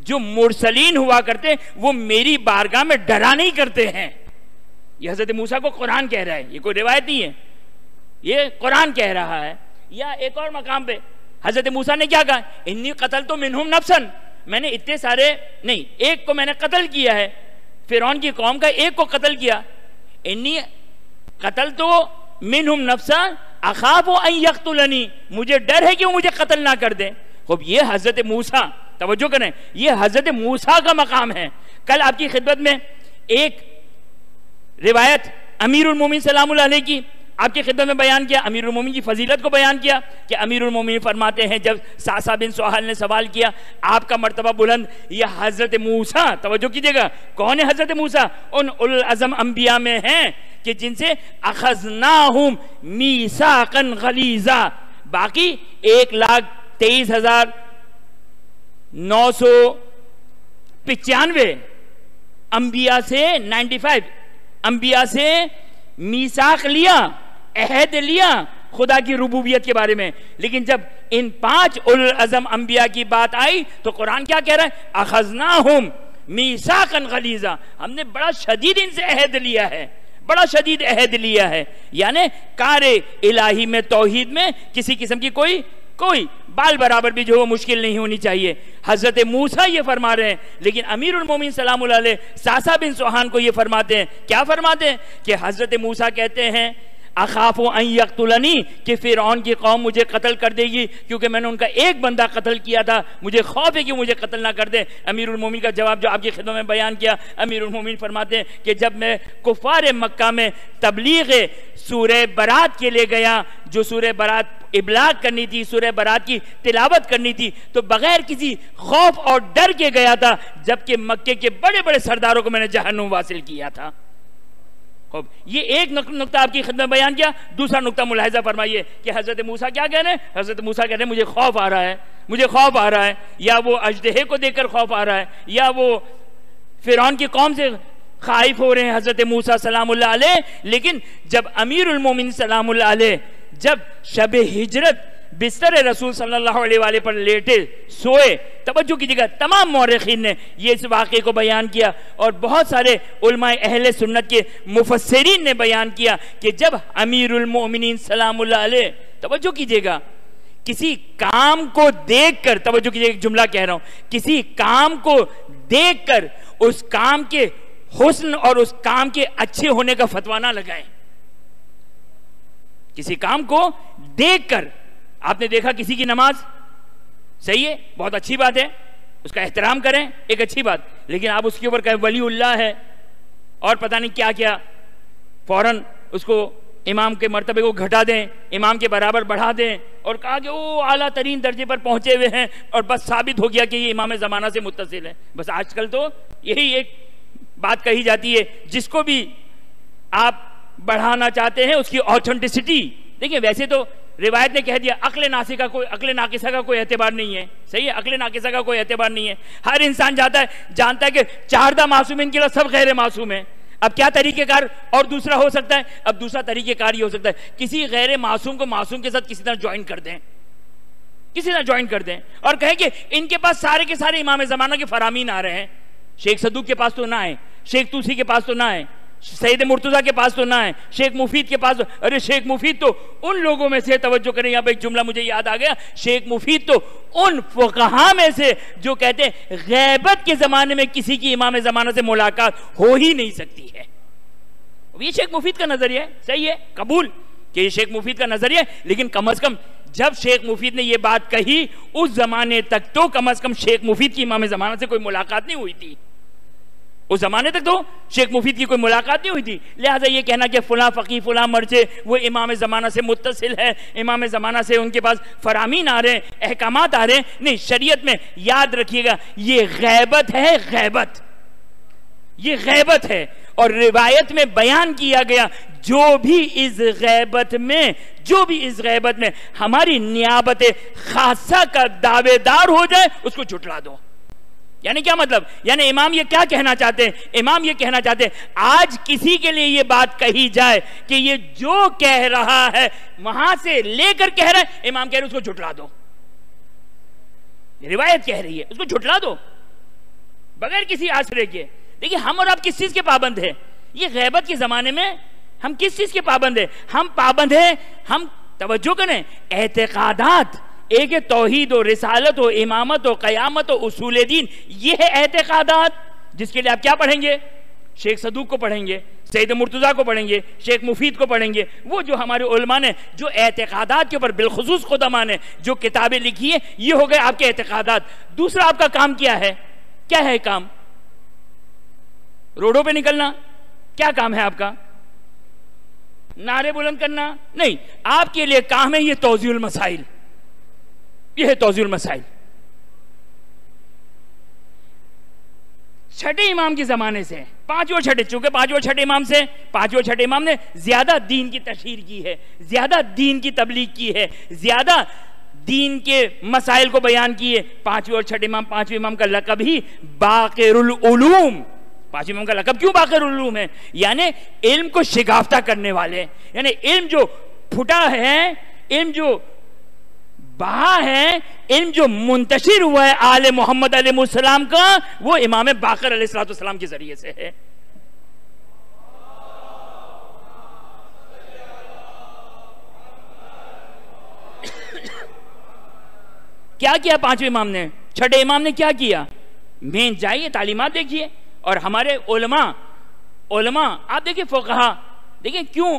जो मुरसलीन हुआ करते, वो मेरी बारगाह में डरा नहीं करते हैं। ये हज़रत मूसा को कुरान कह रहा है, ये कोई रिवायत नहीं है। ये कुरान कह रहा है। या एक और मकाम पे, हज़रत मूसा ने क्या कहा? इन्नी कतल तो मिनहुम नफसन। मैंने इतने सारे, नहीं, एक को मैंने कत्ल किया है। फिर की कौम का एक को कत्ल किया। इन्नी कत्ल तो मिन हम नफसा अखाब यकतुलनी। मुझे डर है कि वो मुझे कत्ल ना कर दे। खूब, ये हज़रत मूसा, तवज्जो करें, ये हज़रत मूसा का मकाम है। कल आपकी खिदमत में एक रिवायत अमीर उलमोमिन सलाम की आपकी खिदमत में बयान किया अमीर उलमोमिन की फजीलत को बयान किया कि अमीर उलमोमिन फरमाते हैं, जब सासा बिन सोहाल ने सवाल किया, आपका मरतबा बुलंद, ये हज़रत मूसा, तवज्जो कीजिएगा, कौन है हज़रत मूसा? उन उल अजम अंबिया में है कि जिनसे अखजना मीसाकन गलीजा, बाकी एक लाख तेईस हज़ार नौ सौ पिचानवे अंबिया से 95 अंबिया से मीसाक लिया। अहद लिया खुदा की रुबूबियत के बारे में। लेकिन जब इन पाँच उल अजम अंबिया की बात आई तो कुरान क्या कह रहा है? अखजना हम मीसाकन गलीजा। हमने बड़ा शदीद इनसे अहद लिया है। बड़ा शदीद अहद लिया है। यानी कार्य इलाही में, तोहीद में किसी किस्म की कोई कोई बाल बराबर भी जो वो मुश्किल नहीं होनी चाहिए। हज़रत मूसा ये फरमा रहे हैं, लेकिन अमीर उलमोमिन सलाम सासा बिन सोहान को ये फरमाते हैं। क्या फरमाते हैं? कि हज़रत मूसा कहते हैं अखाफ यकतुलनी कि फिर की कौम मुझे कत्ल कर देगी, क्योंकि मैंने उनका एक बंदा कत्ल किया था। मुझे खौफ है कि मुझे कत्ल ना कर दे। अमीरमिन का जवाब जो आपकी खिदों में बयान किया अमीर अमीरमिन फरमाते हैं कि जब मैं कुफार मक्का में तबलीग सूर बारात के लिए गया, जो सूर बारात इबलाग करनी थी सूर्य बारात की तिलावत करनी थी तो बगैर किसी खौफ और डर के गया था, जबकि मक्के के बड़े बड़े सरदारों को मैंने जहनुम हासिल किया था। ये एक नुकता आपकी खिदमत बयान किया, दूसरा नुकता मुलाहजा फरमाइए कि हज़रत मूसा क्या कह रहे हैं? हज़रत मूसा कह रहे हैं, मुझे खौफ आ रहा है, मुझे खौफ आ रहा है। या वो अजदहे को देखकर खौफ आ रहा है, या वो फिर की कौम से खाइफ हो रहे हैं, हज़रत मूसा सलाम लेकिन जब अमीर उलमोमिन सलाम जब शब हिजरत बिस्तर रसूल सल्लल्लाहु अलैहि पर लेटे, सोए। तवज्जो कीजिएगा, तमाम मौरखीन ने ये इस वाक़े को बयान किया और बहुत सारे अहल सुन्नत के मुफसरीन ने बयान किया कि जब अमीरुलमोमिनीन सलाम तवज्जो कीजिएगा, किसी काम को देखकर, तवज्जो कीजिएगा जुमला कह रहा हूँ, किसी काम को देखकर उस काम के हुस्न और उस काम के अच्छे होने का फतवा ना लगाएँ। किसी काम को देखकर आपने देखा किसी की नमाज़? सही है, बहुत अच्छी बात है। उसका एहतराम करें, एक अच्छी बात। लेकिन आप उसके ऊपर कहें वली उल्लाह है। और पता नहीं क्या क्या। फ़ौरन उसको इमाम के मर्तबे को घटा दें, इमाम के बराबर बढ़ा दें और कहा कि वो आला तरीन दर्जे पर पहुँचे हुए हैं और बस साबित हो गया कि ये इमाम ज़माना से मुतसिल है। बस आजकल तो यही एक बात कही जाती है, जिसको भी आप बढ़ाना चाहते हैं, उसकी ऑथेंटिसिटी देखिए, वैसे तो रिवायत ने कह दिया, अकल नासी का कोई, अकल नाकिसा का कोई एतबार नहीं है। सही है, अकल नाकिसा का कोई एतबार नहीं है। हर इंसान जाता है, जानता है कि चारदा मासूम इनके लिए सब गैर मासूम है। अब क्या तरीकेकार और दूसरा हो सकता है? अब दूसरा तरीकेकार ये हो सकता है। किसी गैर मासूम को मासूम के साथ किसी तरह ज्वाइन कर दें। किसी तरह ज्वाइन कर दें। और कहें कि इनके पास सारे के सारे इमाम जमाना के फरामीन आ रहे हैं। शेख सदूक के पास तो ना आए। शेख तुलसी के पास तो ना है सईद मुर्तजा के पास तो ना है शेख मुफीद के पास तो, अरे शेख मुफीद तो उन लोगों में से तवज्जो करें यहाँ पे एक जुमला मुझे याद आ गया शेख मुफीद तो उन फुकहा में से जो कहते हैं गैबत के ज़माने में किसी की इमाम ज़माना से मुलाकात हो ही नहीं सकती है। ये शेख मुफीद का नज़रिया है सही है कबूल कि ये शेख मुफीद का नज़रिया है लेकिन कम अज़ कम जब शेख मुफीद ने यह बात कही उस जमाने तक तो कम अज़ कम शेख मुफीद की इमाम ज़माना से कोई मुलाकात नहीं हुई थी। उस जमाने तक तो शेख मुफीद की कोई मुलाकात नहीं हुई थी। लिहाजा ये कहना कि फ़ुला फ़की फ़ुला मर्चे, वो इमाम ज़माना से मुतसिल है, इमाम ज़माना से उनके पास फरामीन आ रहे हैं अहकाम आ रहे हैं। नहीं, शरीयत में याद रखिएगा, ये गैबत है, गैबत। ये गैबत है। और रिवायत में बयान किया गया, जो भी इस गैबत में, जो भी इस गैबत में हमारी नियाबत खासा का दावेदार हो जाए, उसको झुटला दो। यानी क्या मतलब? यानी इमाम ये क्या कहना चाहते हैं? इमाम ये कहना चाहते हैं, आज किसी के लिए ये बात कही जाए कि ये जो कह रहा है, वहाँ से लेकर कह रहा है, इमाम कह रहे उसको झुटला दो। रिवायत कह रही है, उसको झुटला दो। बगैर किसी आश्रय के। देखिए, हम और आप किस चीज़ के पाबंद है? ये गैबत के जमाने में हम किस चीज़ के पाबंद है? हम पाबंद है, हम तवज्जो करें एहतिकादात एक तोहहीद हो, रिसालत हो, इमामत हो, क़यामत हो, उसूल दीन ये है एहतिकादात जिसके लिए आप क्या पढ़ेंगे? शेख सदूक को पढ़ेंगे सैद मुर्तज़ा को पढ़ेंगे, शेख मुफीद को पढ़ेंगे। वो जो हमारे उलमा ने, जो एतकादात के ऊपर बिलखसूस खुदमा ने, जो किताबें लिखी है, ये हो गए आपके एतकादात। दूसरा आपका काम क्या है? क्या है काम? रोडों पे निकलना, क्या काम है आपका? नारे बुलंद करना, नहीं, आपके लिए काम है ये तोजील मसाइल। यह है तोजुल मसाइल। छठे इमाम के ज़माने से पाँच और छठे, चूँकि पाँच और छठे इमाम से पाँच और छठे इमाम ने ज़्यादा दीन की तशहर की है, ज़्यादा दीन की तबलीग की है, ज़्यादा दीन के मसाइल को बयान किए, पाँचवें और छठे इमाम, पाँचवें इमाम का लकब ही बाक़िरुलूम पाँचवें इमाम का लकब क्यों बाक़िरुलूम है? यानी इल्म को शिगाफ्ता करने वाले, यानी इल्म जो फुटा है, इल्म जो बहा है, इन जो मुंतशिर हुआ है आल मोहम्मद सलाम का, वो इमाम बाकर सलाम के ज़रिए से है। क्या किया पाँचवें इमाम ने? छठे इमाम ने क्या किया? मेन जाइए तालीमत देखिए। और हमारे ओलमा ओलमा आप देखिए फोकहा। देखिए क्यों?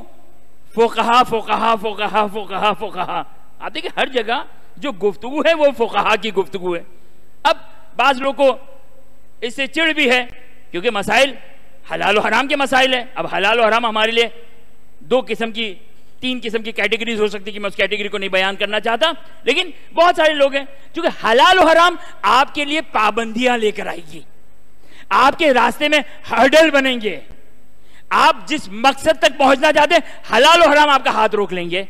फोकहा फोकहा फोकहा फोकहा फोकहा। आप देखिए, हर जगह जो गुफ्तगु है, वो फुकाहा की गुफ्तगु है। अब बाज लोग को इससे चिड़ भी है, क्योंकि मसाइल हलाल हराम के मसाइल है। अब हलाल हराम हमारे लिए दो किस्म की, तीन किस्म की कैटेगरीज हो सकती कि मैं उस कैटेगरी को नहीं बयान करना चाहता। लेकिन बहुत सारे लोग हैं क्योंकि हलाल हराम आपके लिए पाबंदियाँ लेकर आएगी। आपके रास्ते में हर्डल बनेंगे। आप जिस मकसद तक पहुँचना चाहते हैं, हलाल हराम आपका हाथ रोक लेंगे।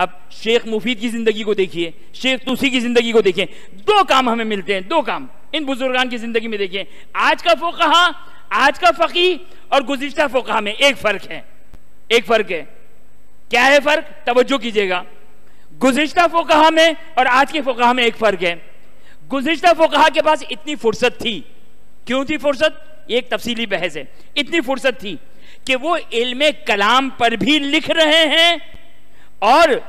अब शेख मुफीद की ज़िंदगी को देखिए, शेख तुसी की ज़िंदगी को देखिए, दो काम हमें मिलते हैं, दो काम। इन बुजुर्गान की ज़िंदगी में देखिए, आज का फोकहा, आज का फकी और गुजश्ता फोकहा में एक फ़र्क है। एक फ़र्क है। क्या है फ़र्क? तवज्जो कीजिएगा। गुजश्ता फोकहा में और आज के फोकहा में एक फ़र्क है। गुजश्ता फोकहा के पास इतनी फुर्सत थी। क्यों थी फुर्सत? एक तफसीली बहस है। इतनी फुर्सत थी कि वो इल्म कलाम पर भी लिख रहे हैं और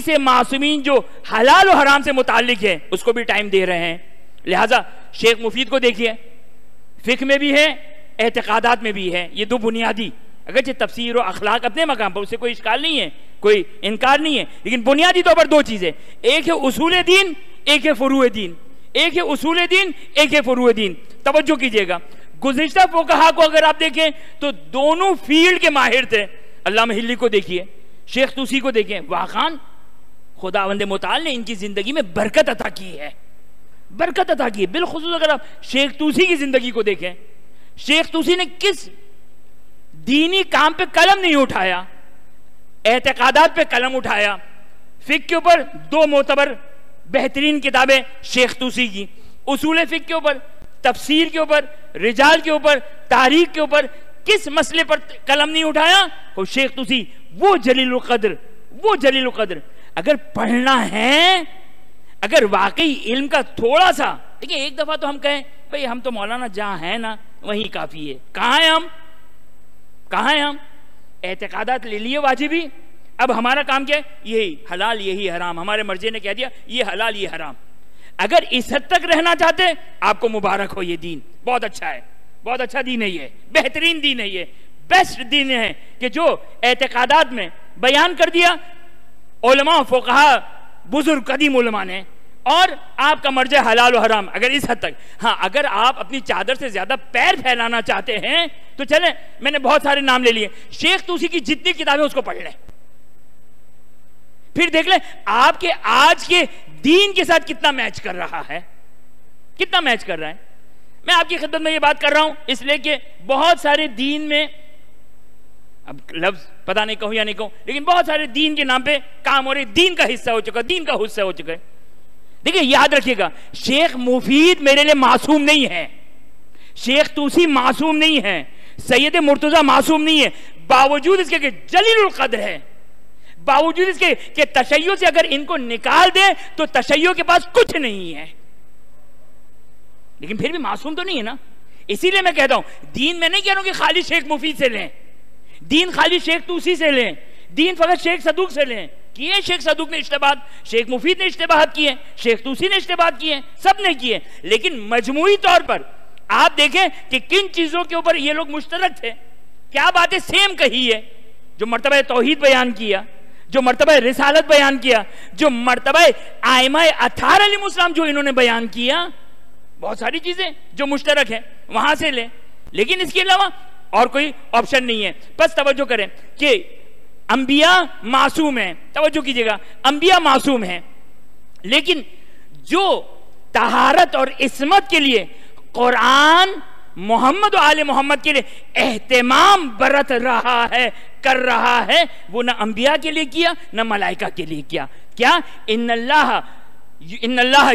से मासूमीन जो हलाल और हराम से मुतालिक है, उसको भी टाइम दे रहे हैं। लिहाजा शेख मुफीद को देखिए फिक में भी है, एतकादात में भी है, ये दो बुनियादी। अगर तफसीर और अखलाक अपने मकाम पर, उससे कोई इश्काल नहीं है, कोई इनकार नहीं है, लेकिन बुनियादी तौर पर दो चीज़ें। एक है उसूल दीन, एक है फरू दीन। एक है उसूल दीन, एक है फरू दीन। तवज्जो कीजिएगा। गुजश्ता फोकहा को अगर आप देखें तो दोनों फ़ील्ड के माहिर थे। अल्लाह महिली को देखिए। शेख तुसी को देखें वाखान खुदा वंद मुताल ने इनकी ज़िंदगी में बरकत अता की है। बरकत अता की है। बिलखसूस अगर आप शेख तुसी की ज़िंदगी को देखें, शेख तुसी ने किस दीनी काम पे कलम नहीं उठाया, एतकादात पे कलम उठाया। फिक के ऊपर दो मोतबर बेहतरीन किताबें शेख तुसी की। उसूल फिक के ऊपर, तफसीर के ऊपर, रिजाल के ऊपर, तारीख के ऊपर किस मसले पर कलम नहीं उठाया, वो शेख तुसी वो जलील कदर, वो जलील कदर। अगर पढ़ना है, अगर वाकई इल्म का थोड़ा सा देखिए, एक दफ़ा तो हम कहें, भाई, हम तो मौलाना जहाँ है ना, वहीं काफ़ी है। कहाँ है हम? कहाँ है हम? एतकादात ले लिए वाजिबी। अब हमारा काम क्या है? यही, हलाल यही हराम। हमारे मर्ज़ी ने कह दिया, ये हलाल, ये हराम। अगर इस हद तक रहना चाहते आपको मुबारक हो ये दीन। बहुत अच्छा है। बहुत अच्छा दीन है ये। बेहतरीन दीन है ये। बेस्ट दीन है कि जो एतकादात में बयान कर दिया। ओलमा फोकहा, बुज़ुर्ग, कदीम उलमा ने। और आपका मर्ज हलाल हराम। अगर इस हद तक हाँ अगर आप अपनी चादर से ज़्यादा पैर फैलाना चाहते हैं तो चले, मैंने बहुत सारे नाम ले लिए। शेख तुसी की जितनी किताबें उसको पढ़ लें। फिर देख ले, आपके आज के दीन के साथ कितना मैच कर रहा है। कितना मैच कर रहा है। मैं आपकी खिदमत में ये बात कर रहा हूँ, इसलिए कि बहुत सारे दीन में अब लफ्ज पता नहीं कहूँ या नहीं कहूँ, लेकिन बहुत सारे दीन के नाम पे काम हो रहे, दीन का हिस्सा हो चुका, दीन का हिस्सा हो चुका है। देखिए, याद रखिएगा, शेख मुफीद मेरे लिए मासूम नहीं है। शेख तूसी मासूम नहीं है, सैयद मुर्तजा मासूम नहीं है। बावजूद इसके कि जलील कदर है, बावजूद इसके के तशैयों से अगर इनको निकाल दे तो तशैयों के पास कुछ नहीं है। लेकिन फिर भी मासूम तो नहीं है ना? इसीलिए मैं कहता हूँ, दीन में नहीं कह रहा हूँ कि खाली शेख मुफीद से लें। दीन खाली शेख तूसी से लें, दीन फकत शेख सदूक से लें। किए शेख सदूक ने इश्तेबाद, शेख मुफीद ने इश्तेबाद किए, शेख तूसी ने इश्तेबाद किए, सबने किए। लेकिन मजमूई तौर पर आप देखें कि किन चीज़ों के ऊपर ये लोग मुश्तरक थे। क्या बातें सेम कही है? जो मरतबा तोहहीद बयान किया, जो मरतबा रिसालत बयान किया, जो मरतबा आयमा अथार अली मुस्लाम जो इन्होंने बयान किया, बहुत सारी चीज़ें जो मुश्तरक है, वहाँ से ले। लेकिन इसके अलावा और कोई ऑप्शन नहीं है। बस तवज्जो करें कि अंबिया मासूम है। तवज्जो कीजिएगा, अंबिया मासूम है। लेकिन जो तहारत और इसमत के लिए कुरान मोहम्मद आल मोहम्मद के लिए एहतमाम बरत रहा है, कर रहा है, वो ना अंबिया के लिए किया, ना मलाइका के लिए किया। क्या? इन इन अल्लाह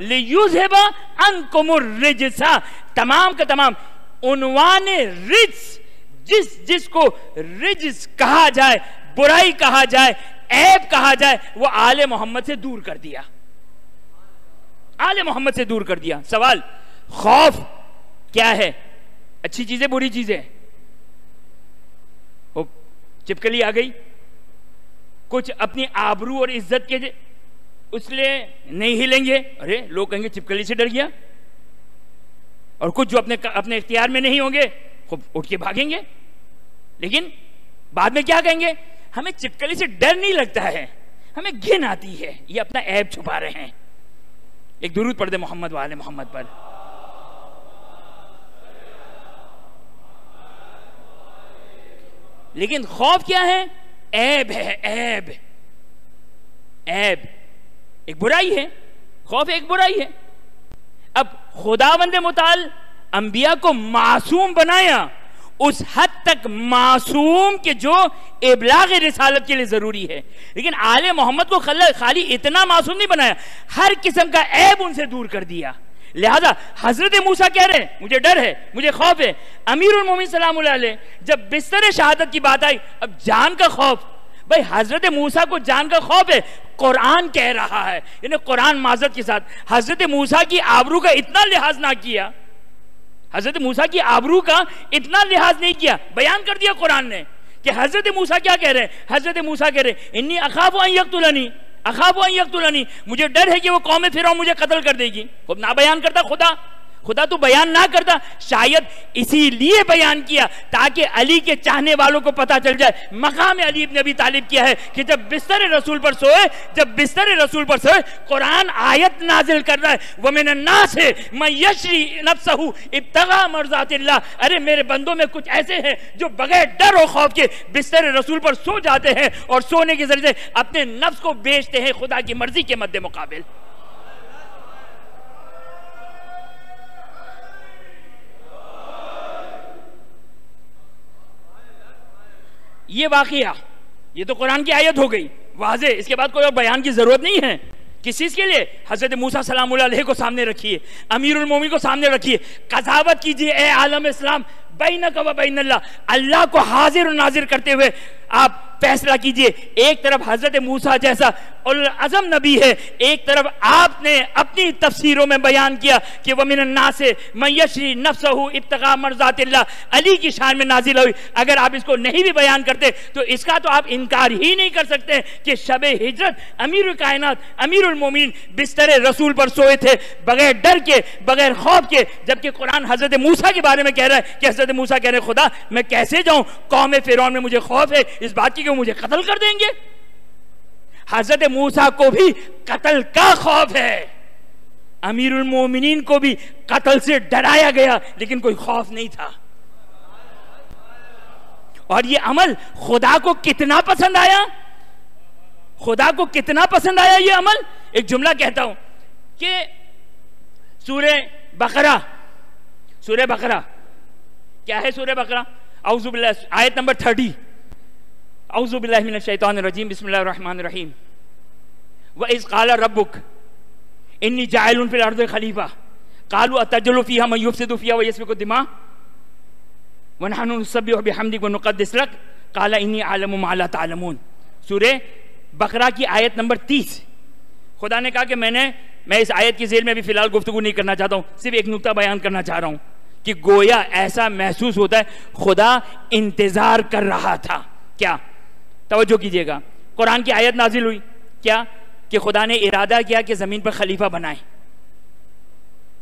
लियुज़हिबा अनकुमुर रिजसा। तमाम का तमाम उनवान रिज जिस जिसको रिज कहा जाए, बुराई कहा जाए, ऐब कहा जाए, वो आले मोहम्मद से दूर कर दिया। आले मोहम्मद से दूर कर दिया। सवाल, खौफ क्या है? अच्छी चीज़ें, बुरी चीज़ें? चिपकली आ गई। कुछ अपनी आबरू और इज़्ज़त के उसलिए नहीं हिलेंगे। अरे, लोग कहेंगे, चिपकली से डर गया। और कुछ जो अपने अपने इख्तियार में नहीं होंगे, खूब उठ के भागेंगे। लेकिन बाद में क्या कहेंगे? हमें चिपकली से डर नहीं लगता है। हमें घिन आती है। ये अपना ऐब छुपा रहे हैं। एक दुरूद पढ़ दे मोहम्मद वाले मोहम्मद पर। लेकिन खौफ क्या है? ऐब है, ऐब। ऐब। एक बुराई है, खौफ एक बुराई है। अब खुदावंद मुताल अंबिया को मासूम बनाया, उस हद तक मासूम के जो इबलाग रिसालत के लिए ज़रूरी है। लेकिन आले मोहम्मद को खाली इतना मासूम नहीं बनाया, हर किस्म का ऐब उनसे दूर कर दिया। लिहाजा हज़रत मूसा कह रहे हैं, मुझे डर है, मुझे खौफ है। अमीर मोमिन सलाम जब बिस्तर शहादत की बात आई, अब जान का खौफ। भाई, हज़रत मूसा को जान का खौफ है, कुरान कह रहा है, यानी कुरान माजत के साथ। हज़रत मूसा की आबरू का इतना लिहाज ना किया। हज़रत मूसा की आबरू का इतना लिहाज नहीं किया, बयान कर दिया कुरान ने, कि हज़रत मूसा क्या कह रहे हैं? हज़रत मूसा कह रहे इन्नी अखाब यकतुलनी। अखाब यकतुलनी। मुझे डर है कि वो कौम फिर मुझे कत्ल कर देगी। खुद ना बयान करता खुदा। खुदा तो बयान ना करता, शायद इसीलिए बयान किया ताकि अली के चाहने वालों को पता चल जाए। मकाम अली ने भी तालिब किया है कि जब बिस्तर रसूल पर सोए, जब बिस्तर रसूल पर सोए, कुरान आयत नाजिल कर रहा है वह मैंने ना से मैं यशरी नफसहू इब्तगा मर्जातिल्ला अरे मेरे बंदों में कुछ ऐसे हैं जो बगैर डर और खौफ के बिस्तर रसूल पर सो जाते हैं और सोने के ज़रिए अपने नफ्स को बेचते हैं खुदा की मर्ज़ी के मद्दे मुकाबिल ये वाकया, ये तो कुरान की आयत हो गई। वाजे इसके बाद कोई और बयान की ज़रूरत नहीं है। किस चीज़ के लिए? हज़रत मूसा सलाम को सामने रखिए उलमोमी को सामने रखिए कजावत कीजिए, ए आलम इस्लाम बैन कब बैन अल्लाह को हाजिर नाजिर करते हुए आप फैसला कीजिए, एक तरफ़ हज़रत मूसा जैसा और अजम नबी है, एक तरफ़ आपने अपनी तफसीरों में बयान किया कि वमिन से मैशरी नफसहू इब्तगा मर्जातिल्ला अली की शान में नाजिल हुई। अगर आप इसको नहीं भी बयान करते तो इसका तो आप इनकार ही नहीं कर सकते कि शब हिजरत अमीर कायनात अमीर मोमिन बिस्तर रसूल पर सोए थे, बगैर डर के, बगैर खौफ के, जबकि कुरान हज़रत मूसा के बारे में कह रहा है कि हज़रत मूसा कह रहे खुदा, मैं कैसे जाऊँ? कौम फिर में मुझे खौफ है इस बात की मुझे कत्ल कर देंगे। हज़रत मूसा को भी कत्ल का खौफ है। अमीर मोमिनीन को भी कत्ल से डराया गया, लेकिन कोई खौफ नहीं था। और ये अमल खुदा को कितना पसंद आया? खुदा को कितना पसंद आया ये अमल? एक जुमला कहता हूँ कि सूर्य बकरा सूर्य बकरा। क्या है सूर्य बकरा? औजुबिल्ला आयत नंबर थर्टी। औजुबिल्लाशैतानरजीम बसमीम व इस काला रबुक इन्नी जायल फिर अर्द खलीफा कालू तजलफ़िया मयूफ़िया व यसफ़ को दिमा वनहनसब को नुक़दसलक काला इन्नी आलम माला तालमून सूर्य बकरा की आयत नंबर तीस खुदा ने कहा कि मैंने मैं इस आयत की जेल में भी फ़िलहाल गुफ्तु नहीं करना चाहता हूँ सिर्फ़ एक नुकता बयान करना चाह रहा हूँ कि गोया ऐसा महसूस होता है खुदा इंतज़ार कर रहा था क्या तवज्जो कीजिएगा। कुरान की आयत नाजिल हुई। क्या? कि खुदा ने इरादा किया कि ज़मीन पर खलीफा बनाए।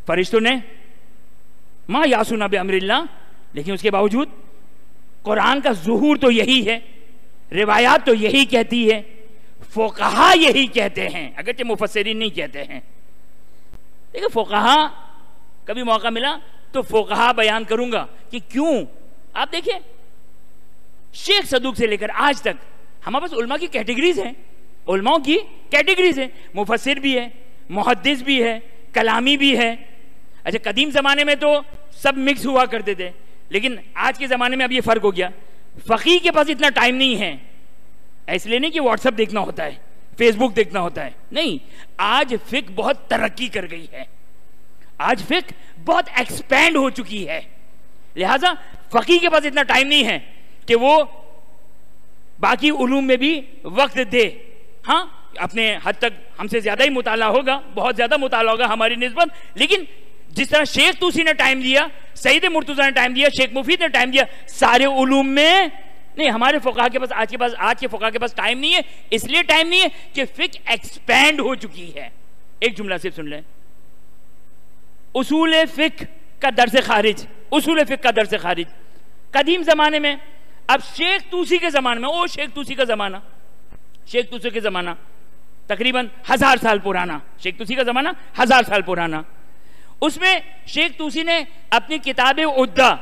फरिश्तों ने, माँ यासू नब अमरिल्ला? लेकिन उसके बावजूद, कुरान का जहूर तो यही है, रिवायात तो यही कहती है, फोकहा यही कहते हैं। अगरचे मुफसरीन नहीं कहते हैं। देखिए, फोकहा, कभी मौका मिला तो फोकहा बयान करूँगा कि क्यों? आप देखिए, शेख सदूक से लेकर आज तक हमारे पास उलमा की कैटेगरीज हैं। उलमाओं की कैटेगरीज हैं। मुफसर भी है मुहदस भी है, कलामी भी है। अच्छा कदीम ज़माने में तो सब मिक्स हुआ करते थे, लेकिन आज के ज़माने में अब ये फ़र्क हो गया। फ़कीर के पास इतना टाइम नहीं है। इसलिए नहीं कि व्हाट्सअप देखना होता है फेसबुक देखना होता है। नहीं, आज फिक बहुत तरक्की कर गई है। आज फिक बहुत एक्सपैंड हो चुकी है। लिहाजा फ़कीर के पास इतना टाइम नहीं है कि वो बाकी उलूम में भी वक्त दे। हाँ अपने हद तक हमसे ज़्यादा ही मुताला होगा, बहुत ज़्यादा मुताला होगा हमारी नस्बत। लेकिन जिस तरह शेख तूसी ने टाइम दिया, सईद मुर्तुजा ने टाइम दिया, शेख मुफीद ने टाइम दिया, सारे उलूम में, नहीं, हमारे फ़ुका के पास, आज के पास, आज के फ़ुका के पास टाइम नहीं है। इसलिए टाइम नहीं है कि फिक एक्सपैंड हो चुकी है। एक जुमला सिर्फ़ सुन लें। उसूल फिक का दर से खारिज उसूल फिक का दर से खारिज कदीम जमाने में अब शेख तूसी के जमाने में, ओ शेख तूसी का जमाना, शेख तूसी के जमाना, तकरीबन हज़ार साल पुराना, शेख तूसी का जमाना हज़ार साल पुराना। उसमें शेख तूसी ने अपनी किताब उद्दा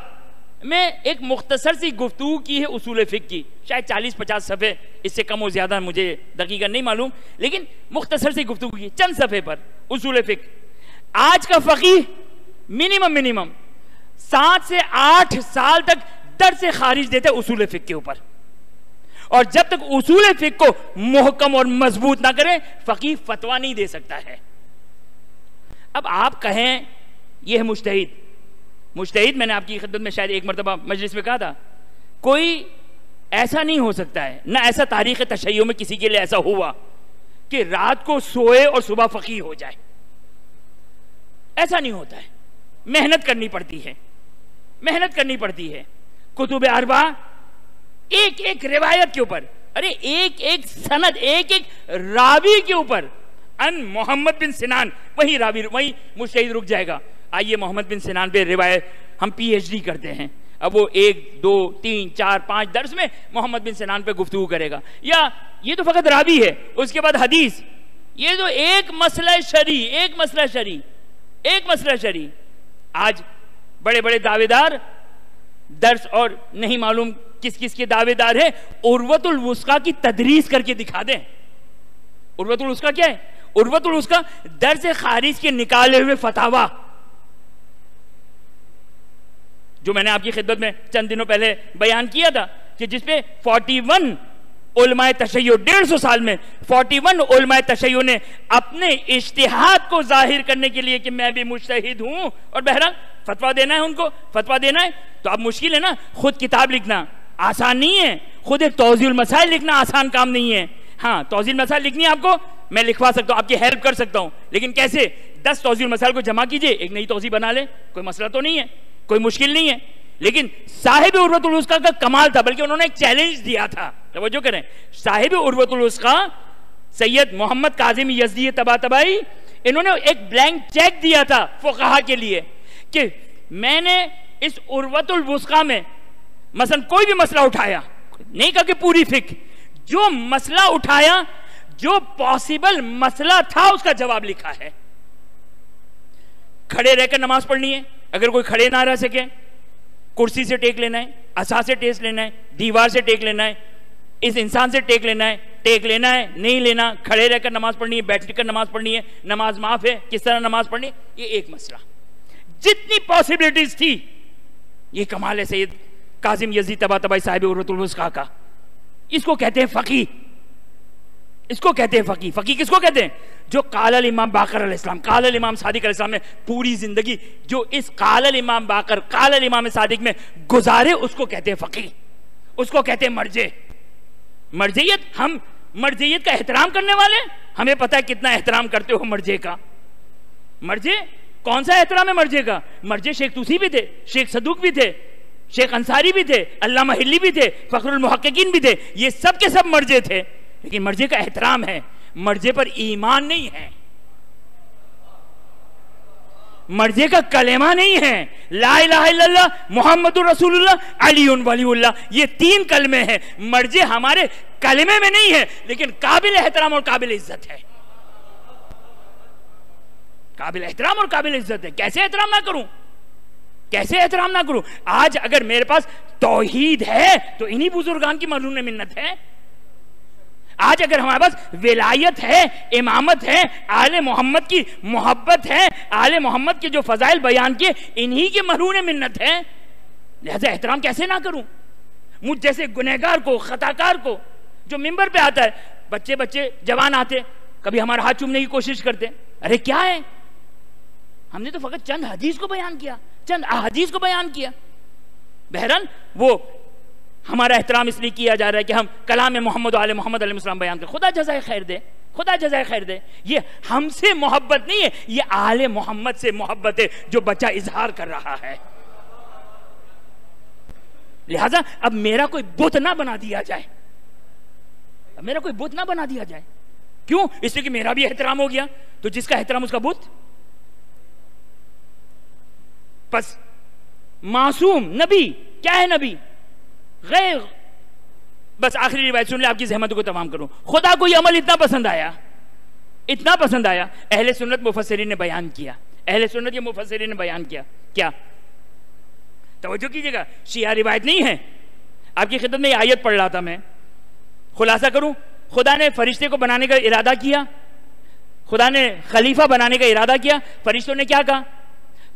में एक मुख्तसर सी गुफ्तु की है उसूल फ़िक की। शायद 40-50 सफ़े, इससे कम और ज़्यादा मुझे दकीका नहीं मालूम, लेकिन मुख्तसर सी गुफ्तु की, चंद सफ़े पर उसूल फ़िक आज का फ़कीह, मिनिमम मिनिमम, सात से आठ साल तक दर से खारिज देते उसूल फ़िक के ऊपर। और जब तक उसूल फ़िक को मोहकम और मज़बूत ना करें, फ़कीह फतवा नहीं दे सकता है। अब आप कहें यह है मुश्तहिद। मुश्तहिद मैंने आपकी खिदमत में शायद एक मरतबा मजलिस में कहा था, कोई ऐसा नहीं हो सकता है, ना ऐसा तारीख तशैयों में किसी के लिए ऐसा हुआ कि रात को सोए और सुबह फ़कीर हो जाए। ऐसा नहीं होता है। मेहनत करनी पड़ती है। मेहनत करनी पड़ती है। कुतुब अरबा एक एक रिवायत के ऊपर, अरे एक एक सनद, एक एक रावी के ऊपर, अन मोहम्मद बिन सिनान, वही रावी, वही मुश्तहिद रुक जाएगा। आइए मोहम्मद बिन सिनान पे रिवायत, हम पीएचडी करते हैं। अब वो एक, दो, तीन, चार, पाँच दर्स में मोहम्मद बिन सिनान पे गुफ्तु करेगा। या, ये तो फ़कत रावी है, उसके बाद हदीस। ये तो एक मसला शरी, एक मसला शरी, एक मसला शरी। आज बड़े बड़े दावेदार दर्स और नहीं मालूम किस किस के दावेदार है, उर्वतुल वस्का की तदरीस करके दिखा दें। उर्वतुल उसका क्या है? उर्वतुल उसका दर्ज खारिज के निकाले हुए फतावा। जो मैंने आपकी खिदमत में चंद दिनों पहले बयान किया था कि जिसपे 41 उलमाए तशैय डेढ़ सौ साल में 41 उलमाए तशैय ने अपने इश्तिहाद को ज़ाहिर करने के लिए कि मैं भी मुश्तहिद हूँ। और बहरहाल फतवा देना है उनको, फतवा देना है। तो अब मुश्किल है ना, खुद किताब लिखना। आसान नहीं है। खुद एक तोजील मसाइल लिखना आसान काम नहीं है। हाँ तोजील मसाइल लिखनी है आपको, मैं लिखवा सकता हूँ, आपकी हेल्प कर सकता हूँ। लेकिन कैसे? दस तोजील मसाइल को जमा कीजिए, एक नई तोजी बना ले। कोई मसला तो नहीं है, कोई मुश्किल नहीं है। लेकिन साहिब उर्वतुल उसका का कमाल था, बल्कि उन्होंने एक चैलेंज दिया था। तो जो करें। साहिब उर्वतुल उसका, सैयद मोहम्मद काजिम यजदी तबा तबाई इन्होंने एक ब्लैंक चेक दिया था फुकाहा के लिए। कि मैंने इस उर्वतुल वस्का में मसलन कोई भी मसला उठाया। नहीं कहा कि पूरी फिक। जो मसला उठाया, जो पॉसिबल मसला था, उसका जवाब लिखा है। खड़े रहकर नमाज़ पढ़नी है। अगर कोई खड़े ना रह सके, कुर्सी से टेक लेना है, असा से टेक लेना है, दीवार से टेक लेना है, इस इंसान से टेक लेना है, टेक लेना है, नहीं लेना, खड़े रहकर नमाज़ पढ़नी है, बैठ कर नमाज़ पढ़नी है, नमाज़ माफ़ है, किस तरह नमाज़ पढ़नी है, ये एक मसला। जितनी पॉसिबिलिटीज थी। ये कमाल है सैयद। काजिम यजी तबा तबाई साहिब का। इसको कहते हैं फकी। इसको कहते हैं फकी। फकी किसको कहते हैं? जो काल इमाम बाकर इस्लाम काल इमाम सादिक इस्लाम में पूरी ज़िंदगी जो इस काल इमाम बाकर काल इमाम सादिक में गुजारे, उसको कहते हैं फकी। उसको कहते हैं मर्जे। मर्जियत, हम मर्जियत का एहतराम करने वाले हमें पता है कितना एहतराम करते हो मर्जे का। मर्जे? कौन सा एहतराम है मर्जे का मर्जे शेख तुसी भी थे, शेख सदूक भी थे, शेख अंसारी भी थे अल्लाह महिली भी थे, फखरुल मुहक्किन भी थे, ये सब के सब मर्जे थे। लेकिन मर्जे का एहतराम है, मर्जे पर ईमान नहीं है। मर्जे का कलेमा नहीं है, ला मोहम्मद रसूलुल्लाह अली ये तीन कलमे हैं। मर्जे हमारे कलमे में नहीं है, लेकिन काबिल एहतराम और काबिल इज़्ज़त है। काबिल एहतराम और काबिल इज़्ज़त है। कैसे एहतराम ना करूँ? कैसे एहतराम ना करूँ? आज अगर मेरे पास तोहीद है तो इन्हीं बुजुर्गान की मरून मिन्नत है। आज अगर हमारे पास विलायत है, इमामत है, आले मोहम्मद की मोहब्बत है, आले मोहम्मद के जो फजाइल बयान किए, इन्हीं के मरून मिन्नत है। लिहाजा एहतराम कैसे ना करूँ? मुझ जैसे गुनहगार को, खताकार को, जो मिंबर पे आता है बच्चे बच्चे जवान आते, कभी हमारा हाथ चूमने की कोशिश करते, अरे क्या है? हमने तो फकत चंद हदीस को बयान किया, चंद अहदीस को बयान किया। बहरन वो हमारा एहतराम इसलिए किया जा रहा है कि हम कलाम मोहम्मद आल मोहम्मद अलैहिस्सलाम बयान करें। खुदा जजाय खैर दे, खुदा जजाय खैर दे। ये हमसे मोहब्बत नहीं है, ये आले मोहम्मद से मोहब्बत है जो बच्चा इजहार कर रहा है। लिहाजा, अब मेरा कोई बुत ना बना दिया जाए। अब मेरा कोई बुत ना बना दिया जाए। क्यों? इसलिए कि मेरा भी एहतराम हो गया। तो जिसका एहतराम, उसका बुत? बस मासूम नबी, क्या है नबी? गैर। बस आखिरी रिवायत सुन ले, आपकी जहमत को तमाम करूँ। खुदा को यह अमल इतना पसंद आया, इतना पसंद आया, अहले सुन्नत मुफसरी ने बयान किया, अहले सुन्नत के मुफसरी ने बयान किया, क्या? तवज्जो कीजिएगा, शिया रिवायत नहीं है। आपकी खिदमत में आयत पढ़ रहा था मैं। खुलासा करूँ, खुदा ने फरिश्ते को बनाने का इरादा किया, खुदा ने खलीफा बनाने का इरादा किया, फरिश्तों ने क्या कहा?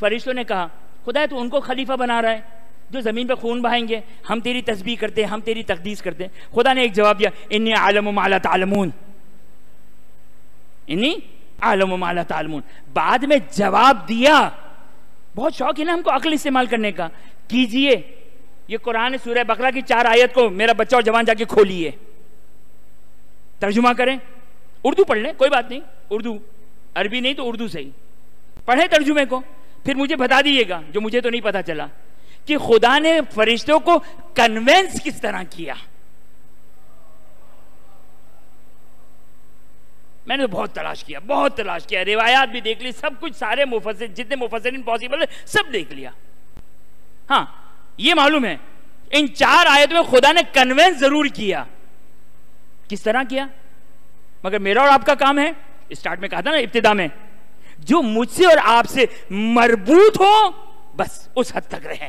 फरिश्तों ने कहा खुदा है तो उनको खलीफा बना रहा है, जो ज़मीन पर खून बहाएँगे। हम तेरी तस्बीह करते हैं, हम तेरी तकदीस करते हैं। खुदा ने एक जवाब दिया, इन्नी आलम माला तालमून। इन्नी आलम माला तालमून। बाद में जवाब दिया। बहुत शौक है ना हमको अकल इस्तेमाल करने का। कीजिए, ये कुरान सूर्य बकरा की चार आयत को मेरा बच्चा और जवान जाके खोलिए। तर्जुमा करें। उर्दू पढ़ लें, कोई बात नहीं, उर्दू। अरबी नहीं तो उर्दू सही। पढ़े तर्जुमे को। फिर मुझे बता दीजिएगा, जो मुझे तो नहीं पता चला, कि खुदा ने फरिश्तों को कन्वेंस किस तरह किया। मैंने तो बहुत तलाश किया, बहुत तलाश किया, रिवायात भी देख ली, सब कुछ सारे मुफसर जितने मुफसरिन पॉसिबल है, सब देख लिया। हाँ ये मालूम है, इन चार आयतों में खुदा ने कन्वेंस ज़रूर किया। किस तरह किया? मगर मेरा और आपका काम है स्टार्ट में कहा था ना, इब्तदा में जो मुझसे और आपसे मरबूत हो, बस उस हद तक रहे।